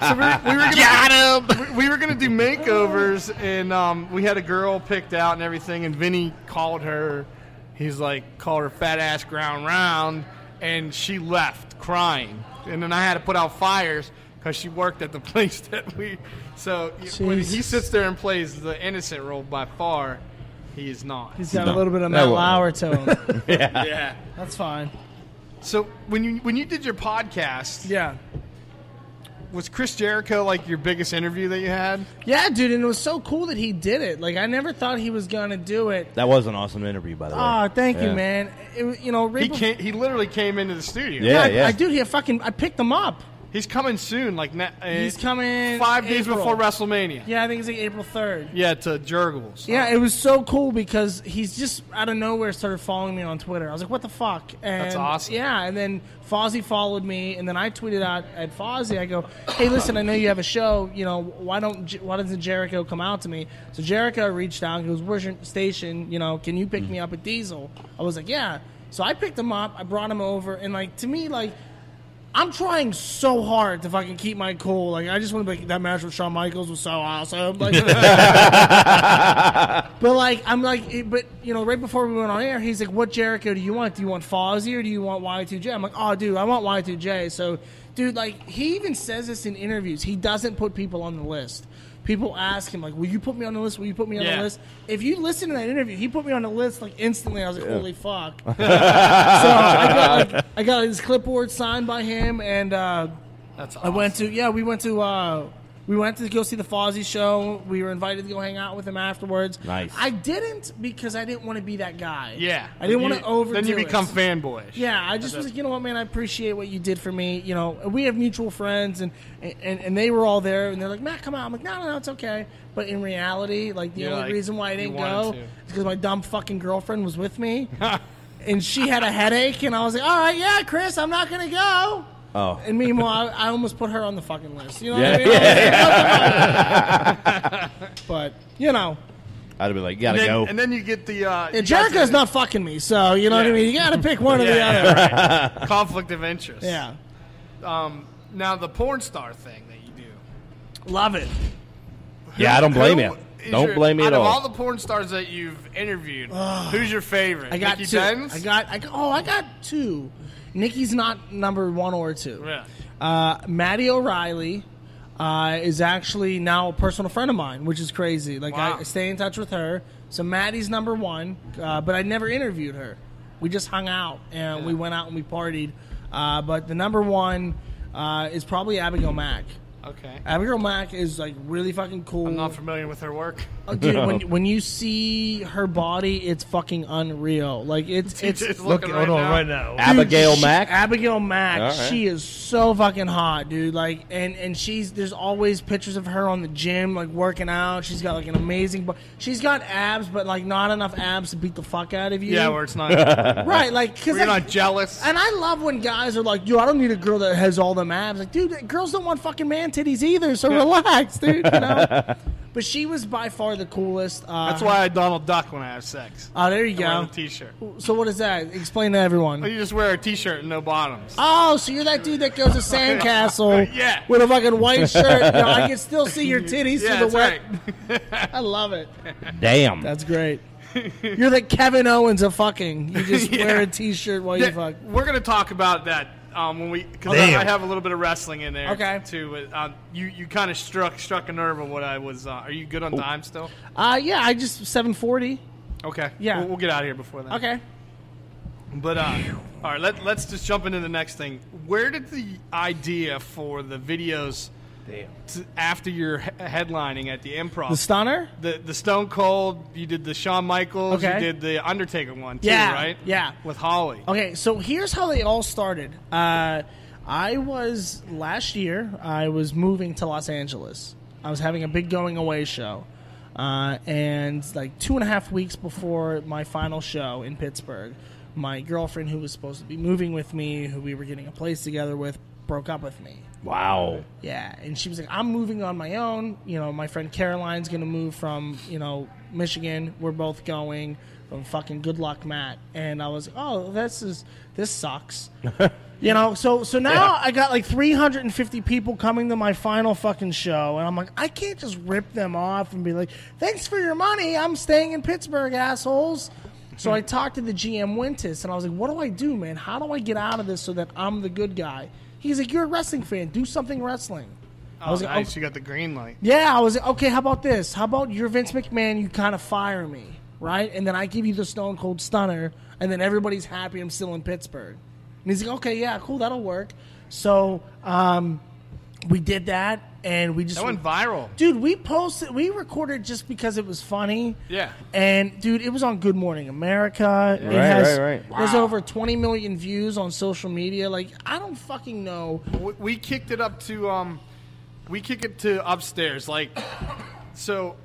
so we, we were gonna, we- We were gonna do makeovers, and um, we had a girl picked out and everything. And Vinny called her. He's like called her fat ass ground round, and she left crying. And then I had to put out fires because she worked at the place that we. So when he
Jesus.
sits there and plays the innocent role by far, he is not.
He's got a little bit of Matt Lauer to him.
yeah. yeah.
That's fine.
So when you when you did your podcast,
Yeah.
was Chris Jericho like your biggest interview that you had?
Yeah, dude, and it was so cool that he did it. Like I never thought he was gonna do it.
That was an awesome interview, by the way.
Oh, thank you,
Yeah.
man. It, was- you know, right
He
bef-
came, he literally came into the studio.
Yeah,
I-
yeah.
I, dude, he fucking I picked him up.
He's coming soon, like ne- uh,
He's coming
five days
April.
before WrestleMania.
Yeah, I think it's like April third.
Yeah, to Jergel's.
Yeah, it was so cool because he's just out of nowhere started following me on Twitter. I was like, "What the fuck?" And
That's awesome.
Yeah, and then Fozzy followed me, and then I tweeted out at Fozzy. I go, "Hey, listen, I know you have a show. You know, why don't why doesn't Jericho come out to me?" So Jericho reached out He goes, "Where's your station? You know, can you pick me up at Diesel?" I was like, "Yeah." So I picked him up. I brought him over, and like to me, like. I'm trying so hard to fucking keep my cool. Like I just want to be like that match with Shawn Michaels was so awesome. Like, but like I'm like, but you know, right before we went on air, he's like, "What Jericho do you want? Do you want Fozzy or do you want Y2J?" I'm like, "Oh, dude, I want Y2J." So, dude, like he even says this in interviews. He doesn't put people on the list. People ask him like, "Will you put me on the list? Will you put me on
Yeah.
the list?" If you listen to that interview, he put me on the list like instantly. I was like,
Yeah.
"Holy fuck!" so I got like, I got his clipboard signed by him, and uh,
That's
I went to yeah, we went to uh, we went to go see the Fozzy show. We were invited to go hang out with him afterwards.
Nice.
I didn't because I didn't want to be that guy.
Yeah.
I didn't
You-
want to overdo
Then you
it.
become fanboyish.
Yeah, I just was like, you know what, man, I appreciate what you did for me. You know, we have mutual friends, and and, and they were all there, and they're like, Matt, come on. I'm like, no, no, no, it's okay. But in reality, like the
You're
only
like,
reason why I didn't go
to.
is because my dumb fucking girlfriend was with me, and she had a headache, and I was like, all right, yeah, Chris, I'm not gonna go.
Oh.
And meanwhile, I, I almost put her on the fucking list. You know
Yeah,
what I mean?
yeah,
I was but you know,
I'd be like,
And
gotta
then,
go.
and then you get the. Uh,
yeah,
you guys
Jericho's not fucking me, so you know what I mean. You got to pick one or the
Yeah,
other.
right. Conflict of interest.
Yeah,
Um, now the porn star thing that you do.
love it.
yeah, I don't blame
Who
you. Don't
your-
blame me
out
at
of
all.
all the porn stars that you've interviewed, who's your favorite?
I got
Mickey
two.
Benz?
I got, I got. Oh, I got two. Nikki's not number one or two.
Yeah.
Uh, Maddy O'Reilly uh, is actually now a personal friend of mine, which is crazy. Like
Wow.
I stay in touch with her. So Maddy's number one, uh, but I never interviewed her. We just hung out and we went out and we partied. Uh, but the number one uh, is probably Abigail Mack.
Okay.
Abigail Mack is like really fucking cool.
I'm not familiar with her work.
Oh, dude, when, when you see her body, it's fucking unreal. Like it's it's
Just looking Look- right hold on, now. right now.
Dude,
Abigail
she-
Mack?
Abigail Mack.
All right.
She is so fucking hot, dude. Like and and she's there's always pictures of her on the gym, like working out. She's got like an amazing, but she's got abs, but like not enough abs to beat the fuck out of you.
Yeah, where it's not
right. Like because
Where you're not jealous.
And I love when guys are like, "Yo, I don't need a girl that has all them abs." Like, dude, girls don't want fucking man titties either. So relax, dude. You know. But she was by far the coolest. Uh,
That's why I Donald Duck when I have sex.
Oh, there you
I wear
go.
T-shirt.
So what is that? Explain to everyone.
You just wear a T-shirt and no bottoms.
Oh, so you're that dude that goes to Sandcastle
Yeah.
with a fucking white shirt. You know, I can still see your titties
Yeah,
through the
that's
wet. I love it.
Damn.
That's great. You're the Kevin Owens of fucking. You just
Yeah.
wear a t-shirt while you
Yeah,
fuck.
We're gonna talk about that um, when we because I,
Damn.
I have a little bit of wrestling in there.
Okay.
Too. but, Um, you you kind of struck struck a nerve of what I was. Uh, are you good on time still?
Uh, yeah, I just 740.
Okay.
Yeah.
We'll, we'll get out of here before that.
Okay.
But uh, all right, let, let's just jump into the next thing. Where did the idea for the videos to, after your he- headlining at the Improv?
The Stunner?
the the Stone Cold. You did the Shawn Michaels.
Okay.
You did the Undertaker one too,
Yeah,
right?
yeah.
With Holly.
Okay, so here's how they all started. Uh, I was last year. I was moving to Los Angeles. I was having a big going away show, uh, and like two and a half weeks before my final show in Pittsburgh, my girlfriend, who was supposed to be moving with me, who we were getting a place together with, broke up with me.
Wow.
Yeah, and she was like, "I'm moving on my own. You know, my friend Caroline's gonna move from you know Michigan. We're both going from fucking Good Luck Matt." And I was, "Oh, this is this sucks." you know, so so now I got like 350 people coming to my final fucking show, and I'm like, I can't just rip them off and be like, "Thanks for your money. I'm staying in Pittsburgh, assholes." So I talked to the GM Wintis, and I was like, "What do I do, man? How do I get out of this so that I'm the good guy?" He's like, "You're a wrestling fan. Do something wrestling." I
Oh,
was like,
nice.
"Oh,
You got the green light.
yeah, I was like, okay, how about this? How about you're Vince McMahon, you kind of fire me, right? And then I give you the Stone Cold Stunner, and then everybody's happy I'm still in Pittsburgh. And he's like, okay, yeah, cool, that'll work. So um, we did that, and we just
That went viral.
Dude, we posted, we recorded just because it was funny.
Yeah.
And dude, it was on Good Morning America. It
Right,
has,
right, right.
There's
Wow.
over 20 million views on social media. Like, I don't fucking know.
We, we kicked it up to um, we kick it to upstairs. Like, so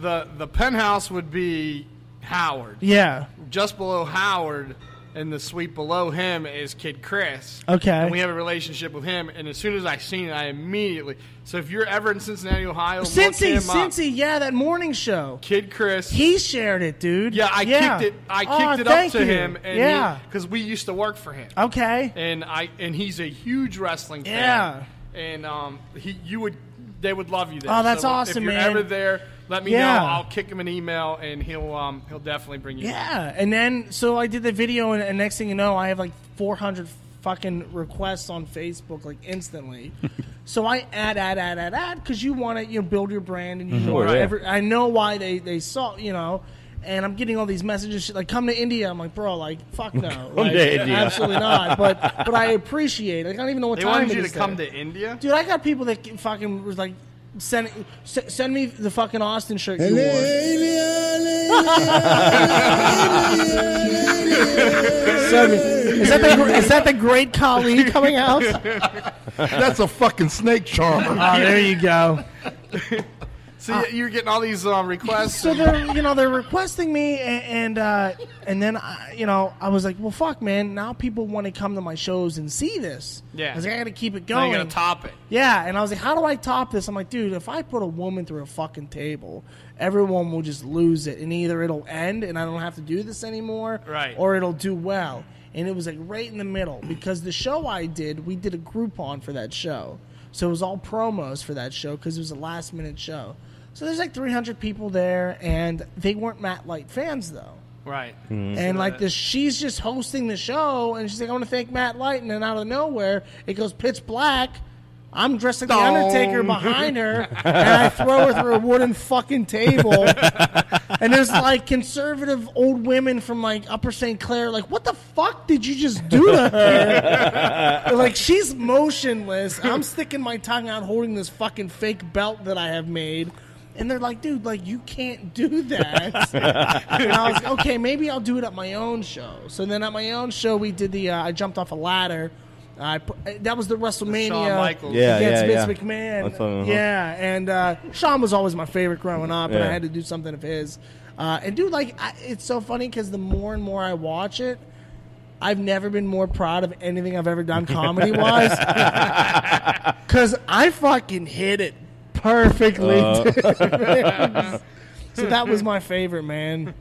the the penthouse would be Howard.
Yeah.
Just below Howard, and the suite below him is Kid Chris.
Okay.
And we have a relationship with him. And as soon as I seen it, I immediately. So if you're ever in Cincinnati, Ohio, look
Cincy,
up.
Cincy, yeah, that morning show.
Kid Chris.
He shared it, dude.
Yeah, I
Yeah.
kicked it. I
Oh,
kicked it up to
you.
him, and
Yeah.
because we used to work for him.
Okay.
and I and he's a huge wrestling fan.
Yeah.
and um, he you would they would love you there.
Oh, that's
So
awesome,
If you're
man.
ever there, let me
Yeah.
know. I'll kick him an email, and he'll um he'll definitely bring you.
Yeah, and then so I did the video, and, and next thing you know, I have like 400 fucking requests on Facebook like instantly. so I add, add, add, add, add because you want to you know build your brand, and you
Mhm.
know
Sure, yeah.
every, I know why they they saw you know. And I'm getting all these messages like, "Come to India." I'm like, "Bro, like, fuck no,
Come
like,
to India.
absolutely not." But but I appreciate it. Like, I don't even know what
They
time
wanted
it
you to
is
come to India.
Dude, I got people that fucking was like, send s- send me the fucking Austin shirt you wore. Send me- Is that the is that the Great Khali coming out?
That's a fucking snake charmer.
Oh, there you go.
So you- you're getting all these um, requests.
So they're you know they're requesting me and and, uh, and then I, you know I was like well fuck man now people want to come to my shows and see this
Yeah.
I was like I got to keep it
Now
going
you gotta top it.
yeah and I was like how do I top this I'm like dude if I put a woman through a fucking table everyone will just lose it and either it'll end and I don't have to do this anymore
Right.
or it'll do well and it was like right in the middle because the show I did we did a Groupon for that show so it was all promos for that show because it was a last minute show so there's like 300 people there, and they weren't Matt Light fans though.
Right. Mm-hmm.
And like this, she's just hosting the show, and she's like, "I want to thank Matt Light," and then out of nowhere, it goes pitch black. I'm dressed like the Undertaker behind her, and I throw her through a wooden fucking table. and there's like conservative old women from like Upper St. Clair, like, "What the fuck did you just do to her?" like she's motionless. I'm sticking my tongue out, holding this fucking fake belt that I have made. And they're like, dude, like you can't do that. and I was like, okay, maybe I'll do it at my own show. So then at my own show, we did the. Uh, I jumped off a ladder. I put, that was the WrestleMania
Shawn Michaels.
Yeah,
against
yeah,
Vince
yeah.
McMahon.
That's.
Yeah, and uh, Sean was always my favorite growing up, and I had to do something of his. Uh, and dude, like, I, it's so funny because the more and more I watch it, I've never been more proud of anything I've ever done comedy wise. Because I fucking hit it perfectly.
Uh.
so that was my favorite, man.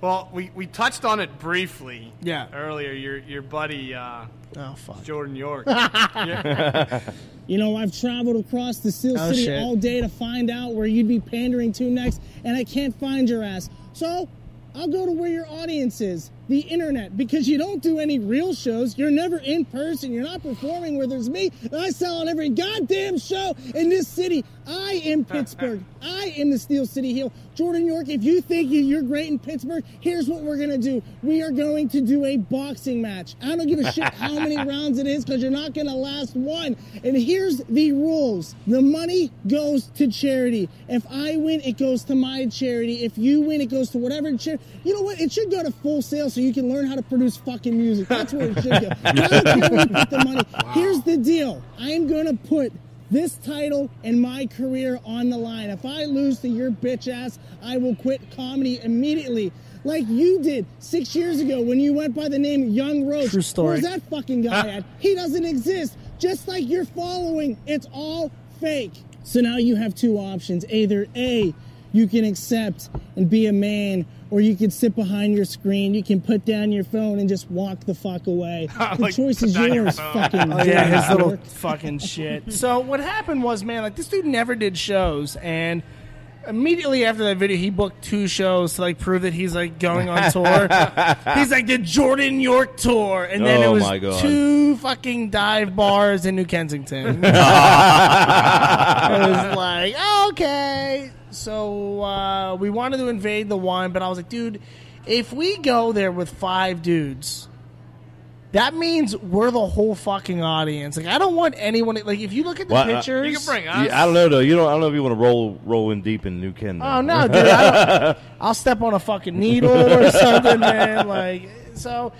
Well, we, we touched on it briefly.
Yeah.
Earlier, your your buddy. Uh,
oh fuck.
Jordan York.
You know, I've traveled across the Steel
Oh,
City
shit.
all day to find out where you'd be pandering to next, and I can't find your ass. So I'll go to where your audience is the internet because you don't do any real shows. You're never in person. You're not performing where there's me. And I sell on every goddamn show in this city. I am Pittsburgh. I am the Steel City Heel. Jordan York, if you think you- you're great in Pittsburgh, here's what we're going to do. We are going to do a boxing match. I don't give a shit how many rounds it is because you're not going to last one. And here's the rules the money goes to charity. If I win, it goes to my charity. If you win, it goes to whatever charity. You know what? It should go to Full Sail so you can learn how to produce fucking music. That's where it should go. I don't care where you put the money. Here's the deal I'm going to put this title and my career on the line. If I lose to your bitch ass, I will quit comedy immediately. Like you did six years ago when you went by the name Young Roach.
True story.
Where's that fucking guy at? He doesn't exist. Just like your following, it's all fake. So now you have two options. Either A, you can accept and be a man, or you can sit behind your screen, you can put down your phone and just walk the fuck away. The
Like,
choice
put
is
down your
yours, fucking
Oh yeah, his little fucking shit. So what happened was, man, like this dude never did shows, and immediately after that video, he booked two shows to like prove that he's like going on tour. he's like the Jordan York tour, and then it
Oh,
was
my
two fucking dive bars in New Kensington. it was like okay. So uh, we wanted to invade the one, but I was like, dude, if we go there with five dudes. That means we're the whole fucking audience. Like I don't want anyone. Like if you look at the
Well, I-
pictures,
You can bring us.
Yeah, I don't know though. You don't. I don't know if you want to roll roll in deep in New Ken.
Oh no, dude! I don't, I'll step on a fucking needle or something, man. Like so,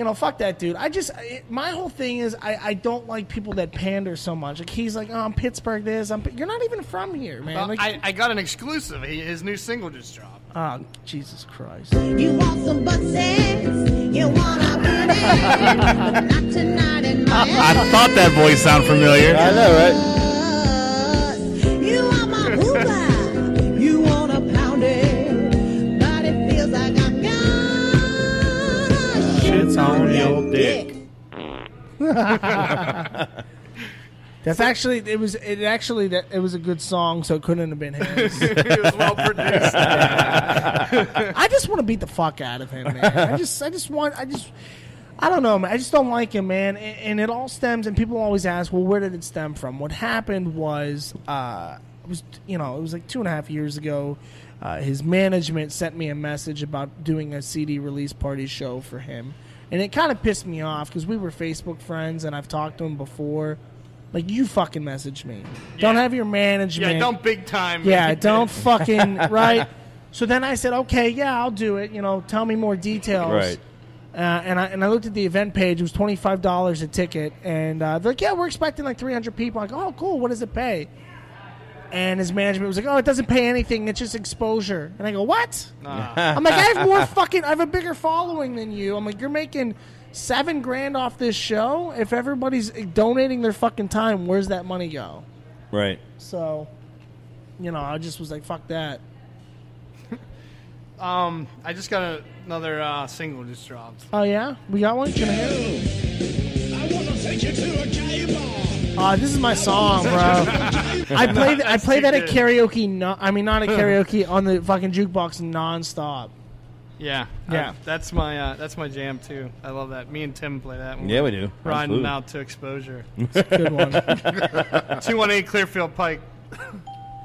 you know, fuck that dude. I just it, my whole thing is I, I don't like people that pander so much. Like he's like, oh, I'm Pittsburgh. This, I'm. You're not even from here, man.
Well,
Like,
I, I got an exclusive. He, his new single just dropped.
oh, Jesus Christ!
You want some butt sex? You want a booty? Not tonight in my
I thought that voice sounded familiar.
I know, right?
On your dick.
That's actually it was it actually that it was a good song, so it couldn't have been his.
it was well produced.
I just want to beat the fuck out of him, man. I just, I just want, I just, I don't know, man. I just don't like him, man. And, and it all stems, and people always ask, well, where did it stem from? What happened was, uh, it was, you know, it was like two and a half years ago. Uh, his management sent me a message about doing a CD release party show for him, and it kind of pissed me off because we were Facebook friends, and I've talked to him before. Like you fucking message me. Don't have your management.
Yeah, don't big time.
Yeah, don't fucking right. So then I said, okay, yeah, I'll do it. You know, tell me more details.
Right.
Uh, and I and I looked at the event page. It was twenty five dollars a ticket, and uh, they're like, yeah, we're expecting like three hundred people. I'm like, oh, cool. What does it pay? And his management was like, oh, it doesn't pay anything. It's just exposure. And I go, what? I'm like, I have more fucking. I have a bigger following than you. I'm like, you're making seven grand off this show. If everybody's donating their fucking time, where's that money go?
Right.
So, you know, I just was like, fuck that.
Um, I just got a, another uh, single just dropped.
Oh yeah, we got one. Can I hear it?
I want to take you to a gay bar.
Uh, this is my song, bro. I play th- I play that at karaoke. No, I mean not at karaoke on the fucking jukebox nonstop.
Yeah,
Yeah.
I- that's my uh, that's my jam too. I love that. Me and Tim play that. when
Yeah,
we're
we do.
Riding
Absolutely.
out to exposure.
It's a good one.
Two one eight Clearfield Pike,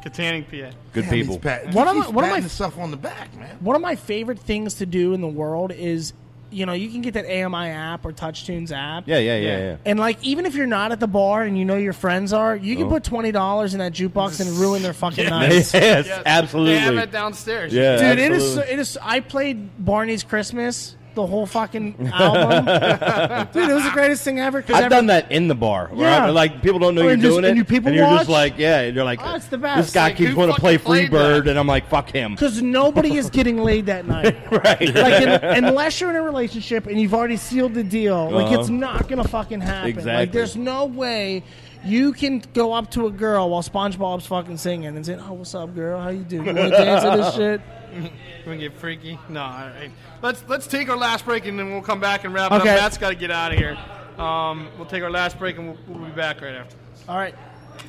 Kittanning, PA.
Good people.
One of my, one of my
stuff on the back, man.
One of my favorite things to do in the world is, you know, you can get that AMI app or TouchTunes app.
Yeah, yeah, yeah, yeah.
And like, even if you're not at the bar and you know your friends are, you can
Oh.
put twenty dollars in that jukebox and ruin their fucking
Yeah.
night.
Yes, Yes. absolutely.
They have it downstairs.
Yeah,
dude, it is. So,
absolutely.
it is. I played Barney's Christmas, the whole fucking album. dude, it was the greatest thing ever.
I've
every-
done that in the bar. where
Yeah.
I- like people don't know
Oh,
you're
and just-
doing
and
it,
you people
you're
watch?
just like, yeah, and you're like,
Oh, it's the
this guy
Like,
keeps
who
wanting to play
fucking played
Freebird, and I'm like, fuck him.
Because nobody is getting laid that night.
right.
Like, in- unless you're in a relationship and you've already sealed the deal, like,
Uh-huh.
it's not going to fucking happen. Like,
Exactly.
there's no way you can go up to a girl while SpongeBob's fucking singing and say, oh, what's up, girl? How you doing? You want to dance to this shit?
We get freaky. No, all right. Let's let's take our last break and then we'll come back and wrap it
Okay.
up. Matt's got to get out of here. Um, we'll take our last break and we'll, we'll be back right after.
All right.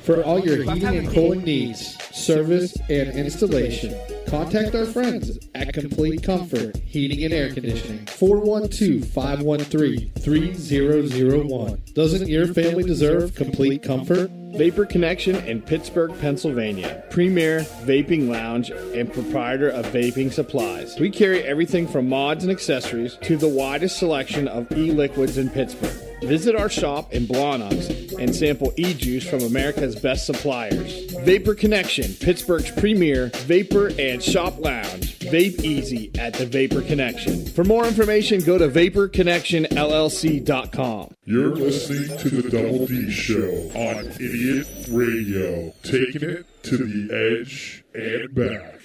For all your heating and cooling needs, service, and installation, contact our friends at Complete Comfort Heating and Air Conditioning. 412-513-3001. Doesn't your family deserve complete comfort?
Vapor Connection in Pittsburgh, Pennsylvania. Premier vaping lounge and proprietor of vaping supplies. We carry everything from mods and accessories to the widest selection of e-liquids in Pittsburgh. Visit our shop in Blawnox and sample e-juice from America's best suppliers. Vapor Connection, Pittsburgh's premier vapor and shop lounge. Vape easy at the Vapor Connection. For more information, go to vaporconnectionllc.com.
You're listening to the Double D Show on Idiot Radio, taking it to the edge and back.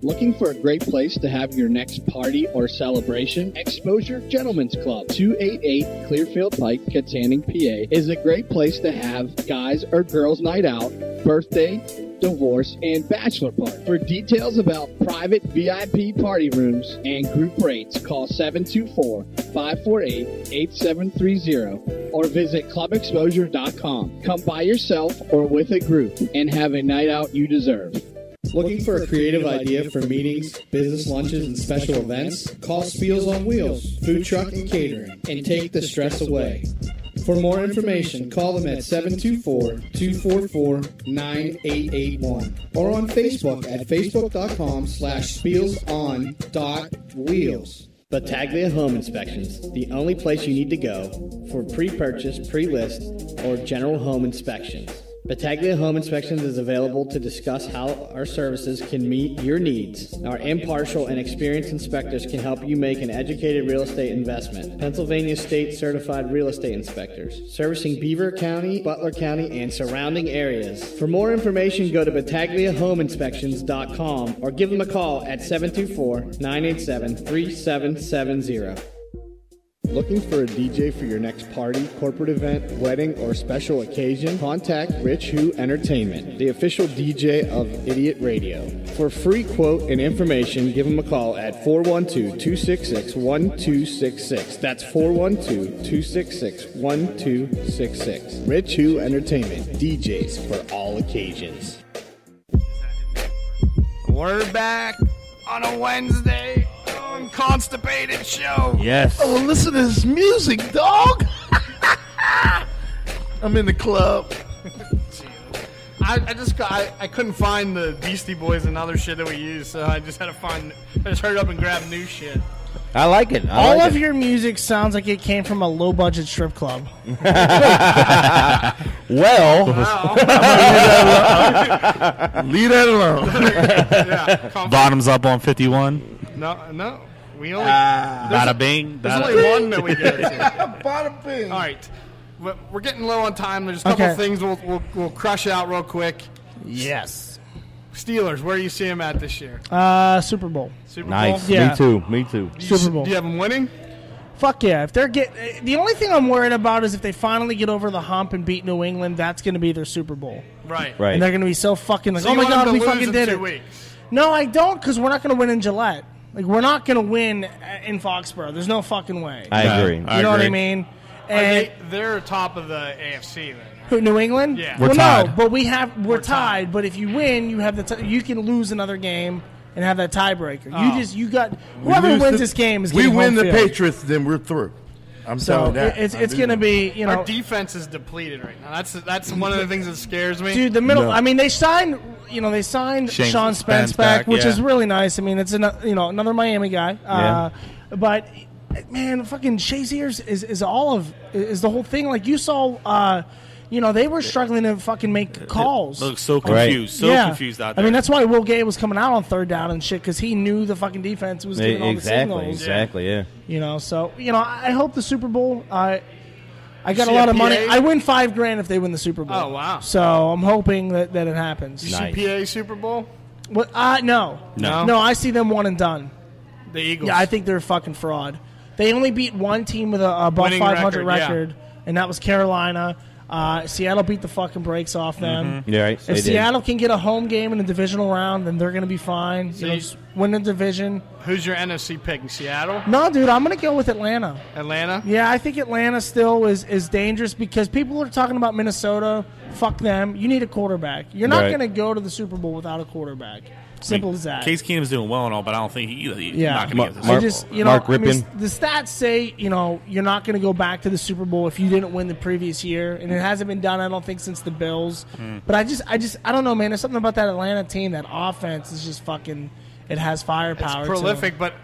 Looking for a great place to have your next party or celebration? Exposure Gentlemen's Club, 288 Clearfield Pike, Kittanning, PA, is a great place to have guys or girls night out, birthday, divorce, and bachelor party. For details about private VIP party rooms and group rates, call 724-548-8730 or visit clubexposure.com. Come by yourself or with a group and have a night out you deserve.
Looking for a creative idea for meetings, business lunches, and special events? Call Spiels on Wheels, food truck and catering, and take the stress away. For more information, call them at 724-244-9881 or on Facebook at facebook.com slash spiels on dot wheels.
Battaglia Home Inspections, the only place you need to go for pre-purchase, pre-list, or general home inspections. Battaglia Home Inspections is available to discuss how our services can meet your needs. Our impartial and experienced inspectors can help you make an educated real estate investment. Pennsylvania State Certified Real Estate Inspectors, servicing Beaver County, Butler County, and surrounding areas. For more information, go to BattagliaHomeInspections.com or give them a call at 724-987-3770. Looking for a DJ for your next party, corporate event, wedding, or special occasion? Contact Rich Who Entertainment, the official DJ of Idiot Radio. For free quote and information, give them a call at 412-266-1266. That's 412-266-1266. Rich Who Entertainment, DJs for all occasions.
We're back on a Wednesday on Constipated Show.
Yes.
Oh, listen to this music, dog. I'm in the club.
I, I just I, I couldn't find the Beastie Boys and other shit that we use, so I just had to find. I just hurried up and grabbed new shit.
I like it. I
All
like
of
it.
your music sounds like it came from a low budget strip club.
well,
leave that alone.
yeah.
Bottoms up on 51.
No, no. We only. There's
Bada bing,
There's
bada
only
bing.
one that we go to.
Bada bing.
All right. We're- We're getting low on time. There's a couple
Okay.
things we'll, we'll, we'll crush out real quick.
Yes.
Steelers, where do you see them at this year?
Uh, Super Bowl.
Super
Nice.
Bowl?
Yeah.
Me too. Me too.
You,
Super Bowl.
Do you have them winning?
Fuck yeah! If they're get, eh, the only thing I'm worried about is if they finally get over the hump and beat New England, that's going to be their Super Bowl,
Right.
Right.
and they're going to be so fucking like,
So
oh my god, we fucking did it.
weeks.
No, I don't, because we're not going to win in Gillette. Like we're not going to win uh, in Foxborough. There's no fucking way.
I agree.
you know what I mean? And
they, they're top of the AFC then.
who, New England?
Yeah.
We're
well,
tied.
no, but we have we're, tied. But if you win, you have the t- you can lose another game and have that tiebreaker.
Oh.
You just you got whoever
lose
wins
the-
this game is
we
getting
win
home
the
field.
Patriots, then we're through. I'm
So
telling that.
it's
I
it's going to be you know
our defense is depleted right now. That's that's one of the things that scares me.
Dude, the middle. I mean, they signed. You know, they signed
Shane
Sean Spence,
Spence
back,
back,
which
yeah.
is really nice. I mean, it's an, you know another Miami guy. Uh, but man, fucking Shaziers is is all of is the whole thing. Like you saw. Uh, you know they were struggling to fucking make calls.
looks so confused, so confused out there.
I mean that's why Will Gay was coming out on third down and shit because he knew the fucking defense was giving all the
exactly,
signals.
exactly, yeah.
You know, so you know, I I hope the Super Bowl. I I got a lot of money. I win five grand if they win the Super Bowl.
Oh, wow.
So I'm hoping that, that it happens.
CPA Super Bowl.
What? Uh, no,
No?
no. I see them one and done.
The Eagles.
Yeah, I think they're a fucking fraud. They only beat one team with a above
Winning
500
record, yeah.
record, and that was Carolina. Uh, Seattle beat the fucking brakes off them.
Mhm. Yeah, right, they
If
did.
Seattle can get a home game in the divisional round, then they're going to be fine.
So
you know,
you-
just win the division.
Who's your NFC pick? Seattle.
No, dude, I'm going to go with Atlanta.
Atlanta.
Yeah, I think Atlanta still is, is dangerous because people are talking about Minnesota. Fuck them. You need a quarterback. You're not
Right.
going to go to the Super Bowl without a quarterback. Simple as that.
Case Keenum's doing well and all, but I don't think he, he's
Yeah,
not going to get
I
this.
just you know, I mean, the stats say you know you're not going to go back to the Super Bowl if you didn't win the previous year, and it hasn't been done. I don't think since the Bills.
Mm.
But I just, I just, I don't know, man. There's something about that Atlanta team. That offense is just fucking. It has firepower.
It's
to
prolific, but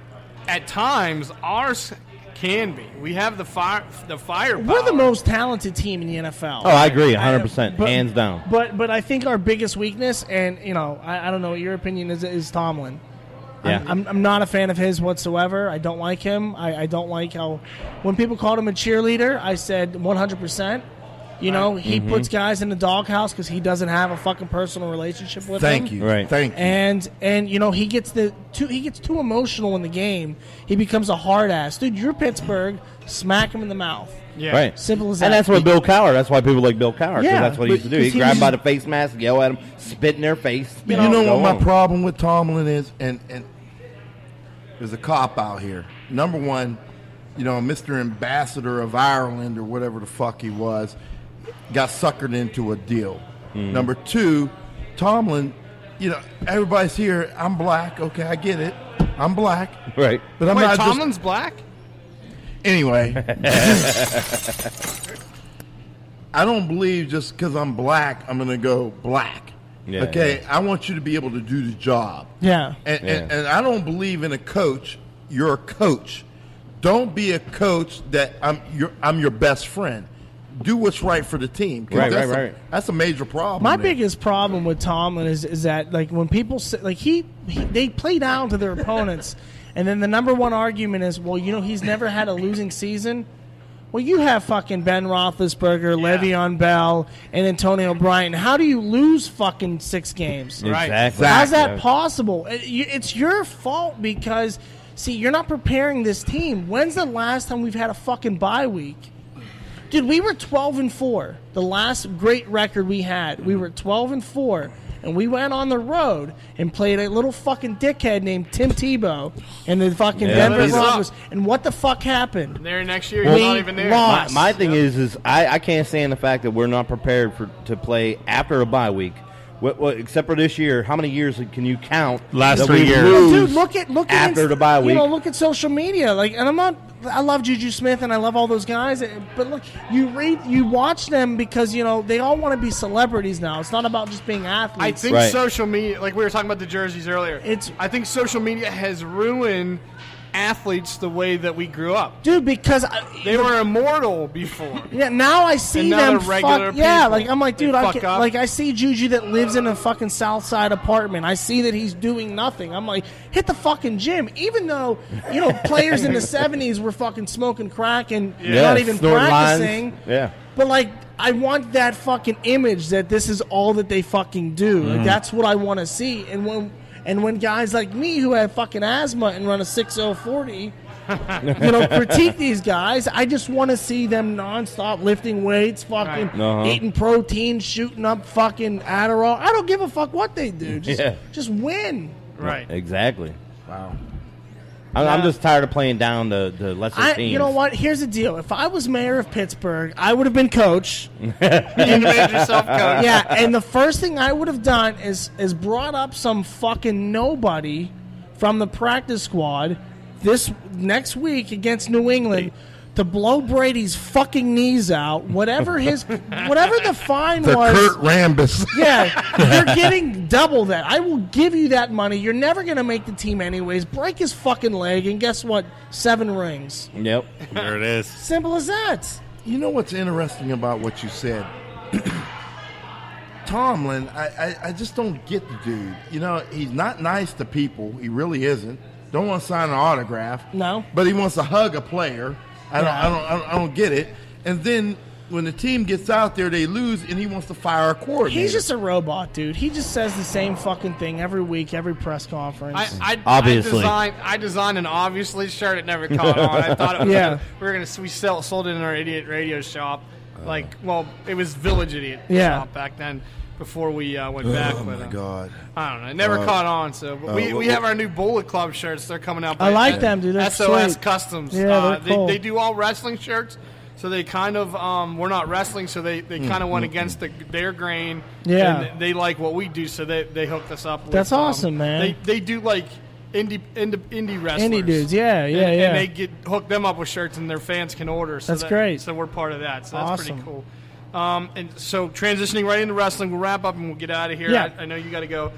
at times ours can be. We have the fire, the firepower.
We're the most talented team in the NFL.
Oh, I agree, 100%, hands down.
But but I think our biggest weakness, and you know, I, I don't know what your opinion is, is Tomlin.
Yeah.
I'm, I'm, I'm not a fan of his whatsoever. I don't like him. I, I don't like how when people called him a cheerleader, I said 100%. You know, he
Mhm.
puts guys in the doghouse because he doesn't have a fucking personal relationship with
Thank
them.
you. Right. Thank you.
And and you know he gets the too he gets too emotional in the game. He becomes a hard ass, dude. You're Pittsburgh. Smack him in the mouth. Yeah.
Right.
Simple as that.
And that's what Bill Cowher. That's why people like Bill Cowher. 'cause
Yeah,
that's what he used to do. He'd
'cause he
grab by the face mask, yell at him, spit in their face.
But you know
go
what my
home.
problem with Tomlin is, and and there's a cop out here. Number one, you know, Mr. Ambassador of Ireland or whatever the fuck he was, got suckered into a deal.
Mm.
Number two, Tomlin, you know, everybody's here. I'm black. Okay, I get it. I'm black.
Right.
But I'm
Wait,
not just-
Tomlin's black.
Anyway, I don't believe just because I'm black, I'm going to go black.
Yeah,
okay, I want you to be able to do the job.
Yeah.
And,
Yeah.
and, and I don't believe in a coach. You're a coach. Don't be a coach that I'm your I'm your best friend. Do what's right for the team. 'cause
Right,
that's
right,
a-
right.
That's a major problem.
My
there.
biggest problem with Tomlin is is that like when people say like he, he they play down to their opponents, and then the number one argument is well you know he's never had a losing season. Well, you have fucking Ben Roethlisberger, Le'Veon Bell, and Antonio Bryant. How do you lose fucking six games?
Right. Exactly.
How's that possible? It- you- It's your fault because see you're not preparing this team. When's the last time we've had a fucking bye week? Dude, we were 12 and 4. The last great record we had. We were 12 and 4. And we went on the road and played a little fucking dickhead named Tim Tebow and the fucking
Yeah,
Denver
he's-
Broncos. And what the fuck happened?
There next year,
Well,
you're not even there.
My, my thing is, is I, I can't stand the fact that we're not prepared for to play after a bye week. What, what, except for this year, how many years can you count?
Last three years.
lose
Dude, look at look at
after the bye
You
week.
know, look at social media. Like, and I'm not. I love Juju Smith and I love all those guys, eh, but look, you read, you watch them because you know they all want to be celebrities now. It's not about just being athletes.
I
athletes.
think social media, like we were talking about the jerseys earlier.
It's.
I think social media has ruined athletes the way that we grew up.
dude, because I,
They were immortal before.
Yeah, now I see
And now
them
regular
fuck. Yeah, like I'm like, dude, I can, like I see Juju that lives in a fucking South Side apartment. I see that he's doing nothing. I'm like, hit the fucking gym. Even though you know players in the '70s were fucking smoking crack and
Yeah,
not even
snort lines.
practicing.
Yeah.
But like, I want that fucking image that this is all that they fucking do. Like
Mhm.
that's what I want to see. And when and when guys like me who have fucking asthma and run a 6040 you know, critique these guys. I just want to see them nonstop lifting weights, fucking
Right. Uh-huh.
eating protein, shooting up fucking Adderall. I don't give a fuck what they do. Just,
Yeah.
just win. Right.
Exactly.
Wow.
I'm, I'm just tired of playing down the, the lesser
I,
teams.
you know what? Here's the deal. If I was mayor of Pittsburgh, I would have been coach.
You made yourself coach.
Yeah, and the first thing I would have done is is brought up some fucking nobody from the practice squad this next week against New England to blow Brady's fucking knees out. Whatever his, whatever the fine
The
was.
Kurt Rambis.
Yeah, you're getting double that. I will give you that money. You're never going to make the team anyways. Break his fucking leg, and guess what? Seven rings.
Yep.
There it is.
Simple as that.
You know what's interesting about what you said? Tomlin, I, I, I just don't get the dude. You know, he's not nice to people. He really isn't. Don't want to sign an autograph.
No.
But he wants to hug a player. I don't,
Yeah.
I don't, I don't, I don't get it. And then when the team gets out there, they lose, and he wants to fire a coordinator.
He's just a robot, dude. He just says the same fucking thing every week, every press conference.
I, I,
Obviously.
I designed, I designed an obviously shirt. It never caught on. I thought it was
Yeah.
we were gonna we sell sold it in our idiot radio shop. Like, well, it was Village Idiot
Yeah.
shop back then before we uh, went back.
oh
but,
my
uh,
God!
I don't know. It never
Uh,
caught on. So but
uh,
we, we have our new Bullet Club shirts. They're coming out.
I like them, dude. They're
SOS
sweet.
Customs.
Yeah,
uh,
they're cool.
they do all wrestling shirts. So they kind of um, we're not wrestling, so they, they kind of went against the, their grain.
Yeah.
and they like what we do, so they, they hooked us up. With,
That's
um,
awesome, man.
They they do like indie indie, indie wrestlers,
Indie dudes, yeah, yeah,
and,
yeah.
And they get hook them up with shirts, and their fans can order. So
That's
that-
great.
So we're part of that. So that's pretty cool. Um, and so transitioning right into wrestling, we'll wrap up and we'll get out of here.
Yeah.
I, I know you got to go.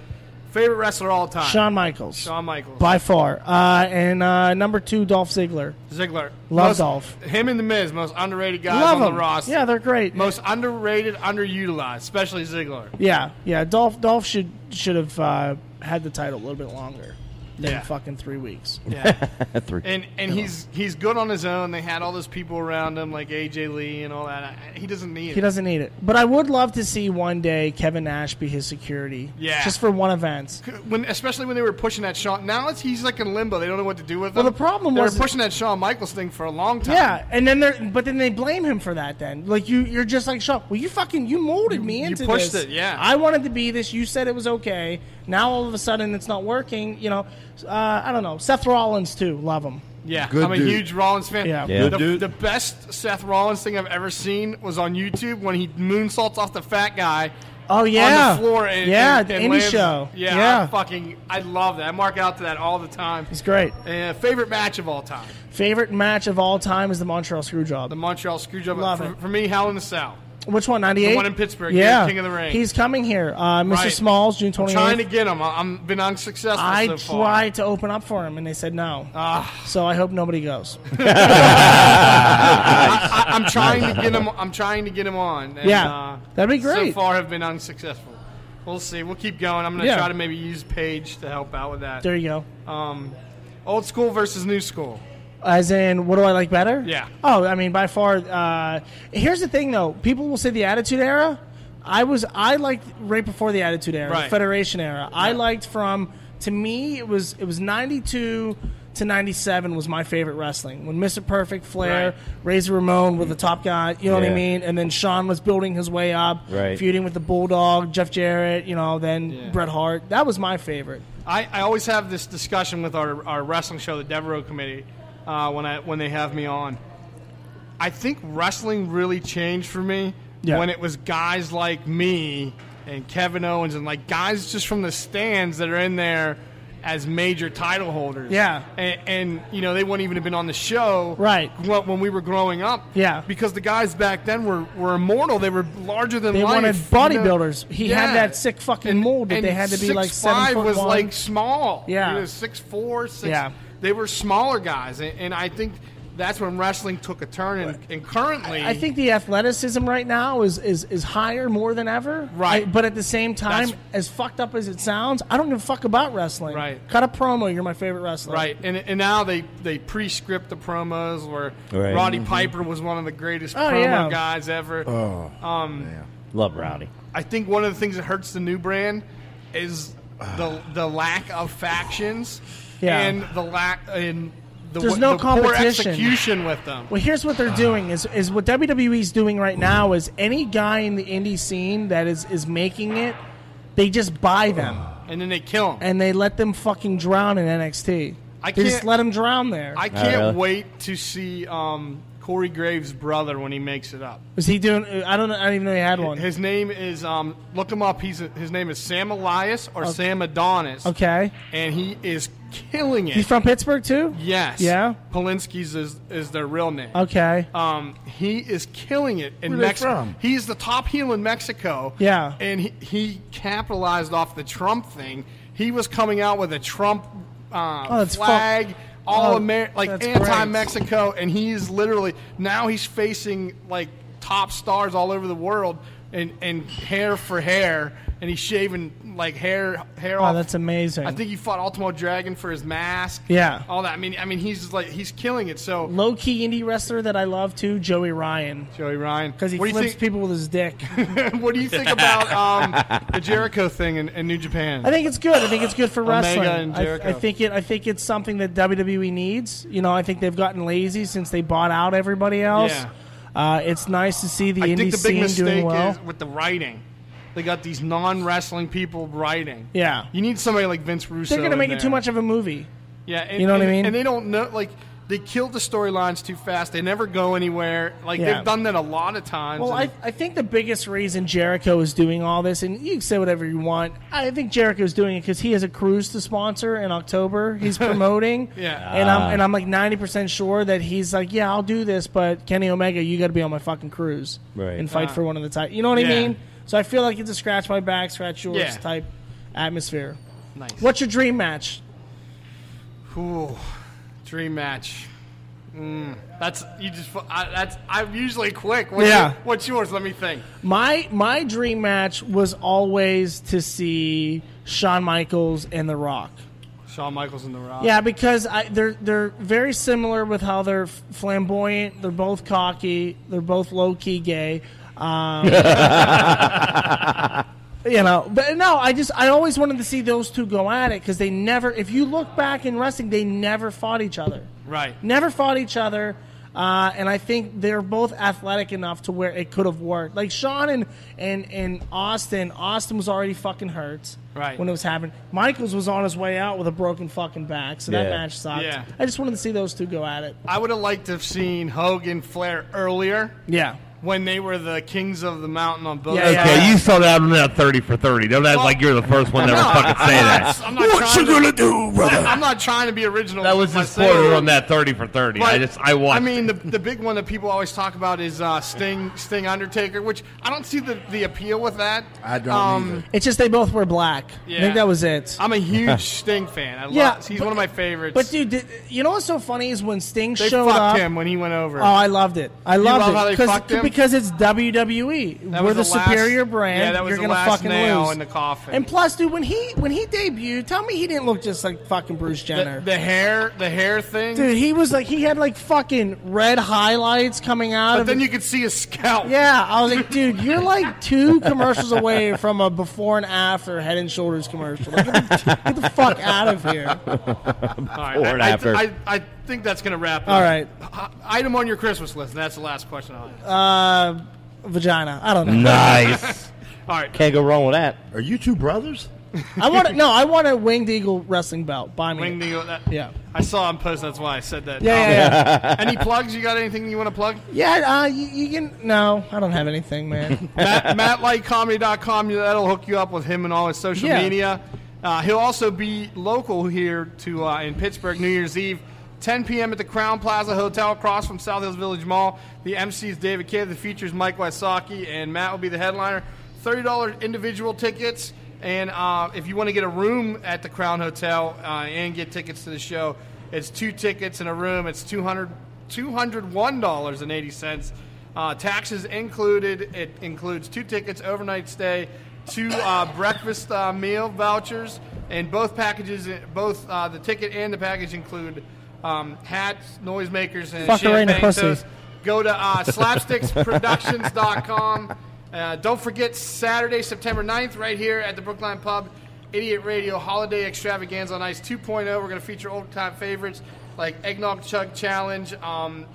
Favorite wrestler all time?
Shawn Michaels.
Shawn Michaels.
By far. Uh, and uh, number two, Dolph Ziggler.
Ziggler.
Love
Most-
Dolph.
Him and The Miz, most underrated guys
Love
on
them.
the roster.
Yeah, they're great.
Most underrated, underutilized, especially Ziggler.
Yeah, yeah. Dolph Dolph should should have uh, had the title a little bit longer than
Yeah.
fucking three weeks.
Yeah.
Three.
And and he's he's good on his own. They had all those people around him like AJ Lee and all that. He doesn't need
He
it.
doesn't need it. But I would love to see one day Kevin Nash be his security.
Yeah.
Just for one event.
When, especially when they were pushing that Shawn. Now it's, he's like in limbo. They don't know what to do with him.
Well, the problem
they
was-
were pushing that Shawn Michaels thing for a long time.
Yeah, and then they're but then they blame him for that. Then like you you're just like Shawn. Well, you fucking you molded me
you
into
pushed
this.
it, yeah.
I wanted to be this. You said it was okay. Now all of a sudden it's not working. You know, uh, I don't know. Seth Rollins too. Love him.
Yeah,
Good
I'm a
dude.
huge Rollins fan.
Yeah.
Yeah.
The,
dude.
the best Seth Rollins thing I've ever seen was on YouTube when he moonsaults off the fat guy.
Oh yeah,
on the floor. And,
yeah,
and,
the
and
indie
lands-
show.
Yeah,
yeah.
I fucking, I love that. I mark out to that all the time.
It's great.
Uh, favorite match of all time:
Favorite match of all time is the Montreal Screwjob.
the Montreal Screwjob.
Love
for,
it.
for me, Hell in the Cell.
Which one? Ninety eight.
The one in Pittsburgh,
Yeah,
King of the Ring.
He's coming here, uh, Mr.
Right.
Smalls, June
I'm
twenty
trying to get him. I- I'm been unsuccessful
I
so far.
tried to open up for him, and they said no.
Ah.
so I hope nobody goes.
I, I'm trying to get him. I'm trying to get him on. and,
Yeah,
uh,
that'd be great.
So far, have been unsuccessful. We'll see. We'll keep going. I'm going to
Yeah.
try to maybe use Paige to help out with that.
there you go.
Um, old school versus new school.
As in, what do I like better?
Yeah.
Oh, I mean, by far. Uh, here's the thing, though. People will say the Attitude Era. I was I liked right before the Attitude Era,
Right.
Federation Era. I liked from to me it was it was '92 to '97 was my favorite wrestling when Mr. Perfect, Flair,
Right.
Razor Ramon were the top guy. You know what I mean? And then Shawn was building his way up,
Right.
feuding with the Bulldog, Jeff Jarrett. You know, then
Yeah.
Bret Hart. That was my favorite.
I, I always have this discussion with our, our wrestling show, the Devereaux Committee, uh, when I when they have me on. I think wrestling really changed for me
Yeah.
when it was guys like me and Kevin Owens and like guys just from the stands that are in there as major title holders.
Yeah.
and, and you know they wouldn't even have been on the show
Right.
when we were growing up.
Yeah.
because the guys back then were, were immortal. They were larger than
They
life.
wanted
you know?
He had that sick fucking mold that they had to be like seven
6'5"
foot
was
one.
like small.
Yeah.
you know, six four, six.
Yeah.
They were smaller guys, and, and I think that's when wrestling took a turn. And, and currently,
I think the athleticism right now is is, is higher more than ever.
Right.
I- but at the same time,
That's-
as fucked up as it sounds, I don't give a fuck about wrestling.
Right.
Cut a promo. You're my favorite wrestler.
right, and and now they they pre-script the promos where
Right.
Roddy
Mhm.
Piper was one of the greatest
Oh,
promo
yeah.
guys ever.
Oh,
um,
Love Rowdy.
I think one of the things that hurts the new brand is the the lack of factions
Yeah.
and the lack and the,
There's no
the poor
competition.
execution with them.
Well, here's what they're doing is is what WWE's doing right now is any guy in the indie scene that is is making it, they just buy them
and then they kill them.
and they let them fucking drown in NXT.
I
they just
can't-
let them drown there.
I can't
really?
wait to see um, Corey Graves' brother when he makes it up.
Was he doing? I don't know. I don't even know he had one.
His name is um, look him up. He's his name is Sam Elias or
Okay.
Sam Adonis.
Okay.
and he is killing it.
He's from Pittsburgh too.
Yes.
Yeah.
Polinsky's is is their real name.
Okay.
Um, he is killing it in
Where they
Mexico.
from?
He's the top heel in Mexico.
Yeah.
and he, he capitalized off the Trump thing. He was coming out with a Trump uh,
Oh, that's fu-
flag, all
Oh,
like anti-Mexico, and he's literally now he's facing like top stars all over the world, and and hair for hair, and he's shaving like hair hair
Oh,
off.
that's amazing.
I think he fought Ultimo Dragon for his mask.
Yeah.
all that. I mean, I mean, he's just like he's killing it. So
Low key indie wrestler that I love too, Joey Ryan.
Joey Ryan,
because he
What do you
flips
think-
people with his dick.
what do you think about um, the Jericho thing in, in New Japan?
I think it's good. I think it's good for
Omega
wrestling.
and
I,
Jericho.
I think it. I think it's something that WWE needs. You know, I think they've gotten lazy since they bought out everybody else.
Yeah.
Uh, it's nice to see the
I
indie
think the big
scene
mistake
doing well.
is with the writing. They got these non-wrestling people writing.
Yeah.
you need somebody like Vince Russo.
They're going to
in
make it too much of a movie.
Yeah, and,
You know what I mean?
And they don't know like they kill the storylines too fast. They never go anywhere. Like
Yeah.
they've done that a lot of times.
Well, I, I think the biggest reason Jericho is doing all this, and you can say whatever you want, I think Jericho is doing it because he has a cruise to sponsor in October. He's promoting,
Yeah.
and
Ah.
I'm and I'm like ninety percent sure that he's like, yeah, I'll do this, but Kenny Omega, you got to be on my fucking cruise
Right.
and fight
Ah.
for one of the titles. You know what I mean? So I feel like it's a scratch my back, scratch yours
Yeah.
type atmosphere.
Nice.
What's your dream match?
Ooh, dream match. Mm, that's you just. I, that's I'm usually quick. What's
Yeah.
your- what's yours? Let me think.
My my dream match was always to see Shawn Michaels and The Rock.
Shawn Michaels and The Rock.
Yeah, because I, they're they're very similar with how they're flamboyant. They're both cocky. They're both low key gay. Um, you know, but no, I just I always wanted to see those two go at it because they never. If you look back in wrestling, they never fought each other.
Right.
Never fought each other. Uh, and I think they're both athletic enough to where it could have worked. Like Shawn and, and, and Austin, Austin was already fucking hurt
Right.
when it was happening. Michaels was on his way out with a broken fucking back, so that
Yeah.
match sucked.
Yeah.
I just wanted to see those two go at it.
I would have liked to have seen Hogan Flair earlier.
Yeah.
When they were the kings of the mountain on both.
Okay,
sides.
you saw that on that 30 for 30. Don't act like you're the first one to ever
No,
fucking say
I'm
that.
not- I'm not trying to- do, brother? I'm not trying to be original.
That was
with my
his quote on that 30 for 30. I just, I watched
I mean, the, the big one that people always talk about is uh, Sting, Sting Undertaker, which I don't see the, the appeal with that.
I don't
um,
It's just they both were black. I think that was it.
I'm a huge Sting fan. I
Yeah,
love, he's
but-
one of my favorites.
But dude, did, you know what's so funny is when Sting
they
showed
fucked
up.
him when he went over.
Oh, I loved it. I
You
loved
love
it
how they
Cause-
fucked him?
because it's WWE.
That
We're
was
the,
the last-
superior brand.
yeah, that was
You're
the
gonna
last
fucking
nail
lose
in the coffin.
And plus, dude, when he when he debuted, tell me he didn't look just like fucking Bruce Jenner.
the, the hair, the hair thing.
Dude, he was like he had like fucking red highlights coming out
but
of
then
it.
you could see his scalp.
Yeah, I was like, dude, you're like two commercials away from a before and after Head and Shoulders commercial. Like, get, the, get the fuck out of here.
All right,
Before and
I, I-
after.
I, I think that's going to wrap it.
All right.
Uh, Item on your Christmas list, and that's the last question I'll ask.
Uh, vagina. I don't know.
Nice.
All right.
Can't go wrong with that.
Are you two brothers?
I want to, no. I want a winged eagle wrestling belt. Buy me.
Winged Eagle, that,
Yeah.
I saw him post. That's why I said that.
Yeah,
Um,
yeah, yeah.
Any plugs? You got anything you want to plug?
Yeah, uh, you, you can. No, I don't have anything, man.
Matt, MattLightComedy.com. That'll hook you up with him and all his social
Yeah.
media. Uh, he'll also be local here to uh, in Pittsburgh New Year's Eve, 10 p.m. at the Crowne Plaza Hotel across from South Hills Village Mall. The MC is David Kidd. The features Mike Wysocki, and Matt will be the headliner. $30 individual tickets. And uh, if you want to get a room at the Crowne Hotel uh, and get tickets to the show, it's two tickets in a room. It's 200 $201.80. Uh, taxes included. It includes two tickets, overnight stay, two uh, breakfast uh, meal vouchers, and both packages, both uh, the ticket and the package include um, hats, noisemakers, and
Fuck her right the
champagne
pussy.
toast. Go to uh, slapsticksproductions.com. Uh, don't forget Saturday, September 9th, right here at the Brookline Pub, Idiot Radio Holiday Extravaganza on Ice 2.0. We're going to feature old time favorites like Eggnog Chug Challenge. Um,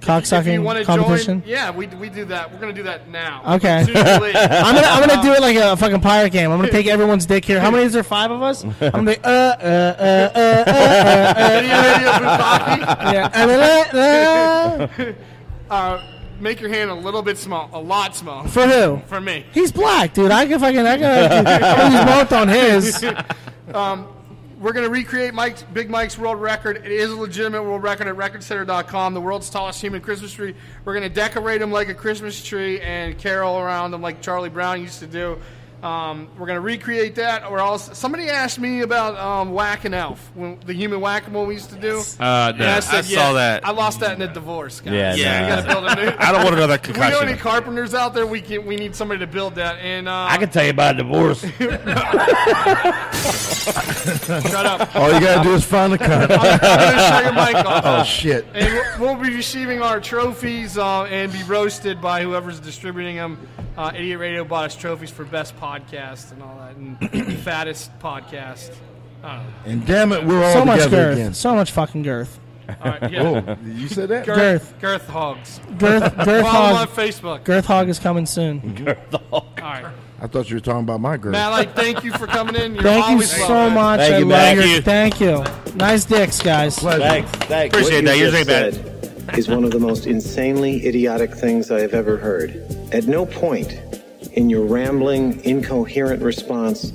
Cocksucking
if
competition?
Join, yeah, we, we do that. We're going to do that now.
Okay.
As soon as we leave.
I'm gonna I'm gonna do it like a fucking pirate game. I'm gonna take everyone's dick here. How many is there? Five of us. I'm gonna be uh uh uh uh uh uh. uh,
Video, video, Bukaki.
yeah. Uh, uh, uh.
Uh, make your hand a little bit small, a lot small.
For who?
For me.
He's black, dude. I can fucking I can use both on his.
um, we're going to recreate Mike's Big Mike's world record. It is a legitimate world record at RecordSetter.com. The world's tallest human Christmas tree. We're going to decorate him like a Christmas tree and carol around him like Charlie Brown used to do. Um, we're going to recreate that. We're also somebody asked me about um, whack and elf, when, the human whack a mole we used to do.
Uh, no,
And
I
said,
saw
yeah,
that.
I lost that in a divorce. Guys.
Yeah,
we
no.
got to build a new.
I don't want another
If we know
concussion.
any carpenters out there? We can. We need somebody to build that. And uh,
I can tell you about a divorce.
Shut up.
All you gotta do is find the cunt.
I'm, I'm gonna shut your mic off.
Oh, shit.
And we'll, we'll be receiving our trophies uh, and be roasted by whoever's distributing them. Uh, Idiot Radio bought us trophies for best podcast and all that, and fattest podcast. I don't know.
And damn it, we're all
so much
together
girth.
again.
So much fucking girth.
All right, yeah.
Oh, you said that?
Girth. Girth hogs.
Girth, girth
Follow
hog.
on Facebook.
Girth hog is coming soon.
Girth hog.
All right.
I thought you were talking about my girth.
Matt, like, thank you for coming in. You're
Thank you so
welcome.
much.
Thank
I
you,
love
man.
your-
Thank you.
Thank you. Nice dicks, guys.
Thanks. Thanks.
what You're just said is one of the most insanely idiotic things I have ever heard. At no point in your rambling, incoherent response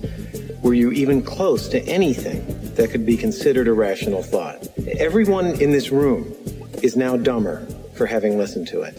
were you even close to anything that could be considered a rational thought. Everyone in this room is now dumber for having listened to it.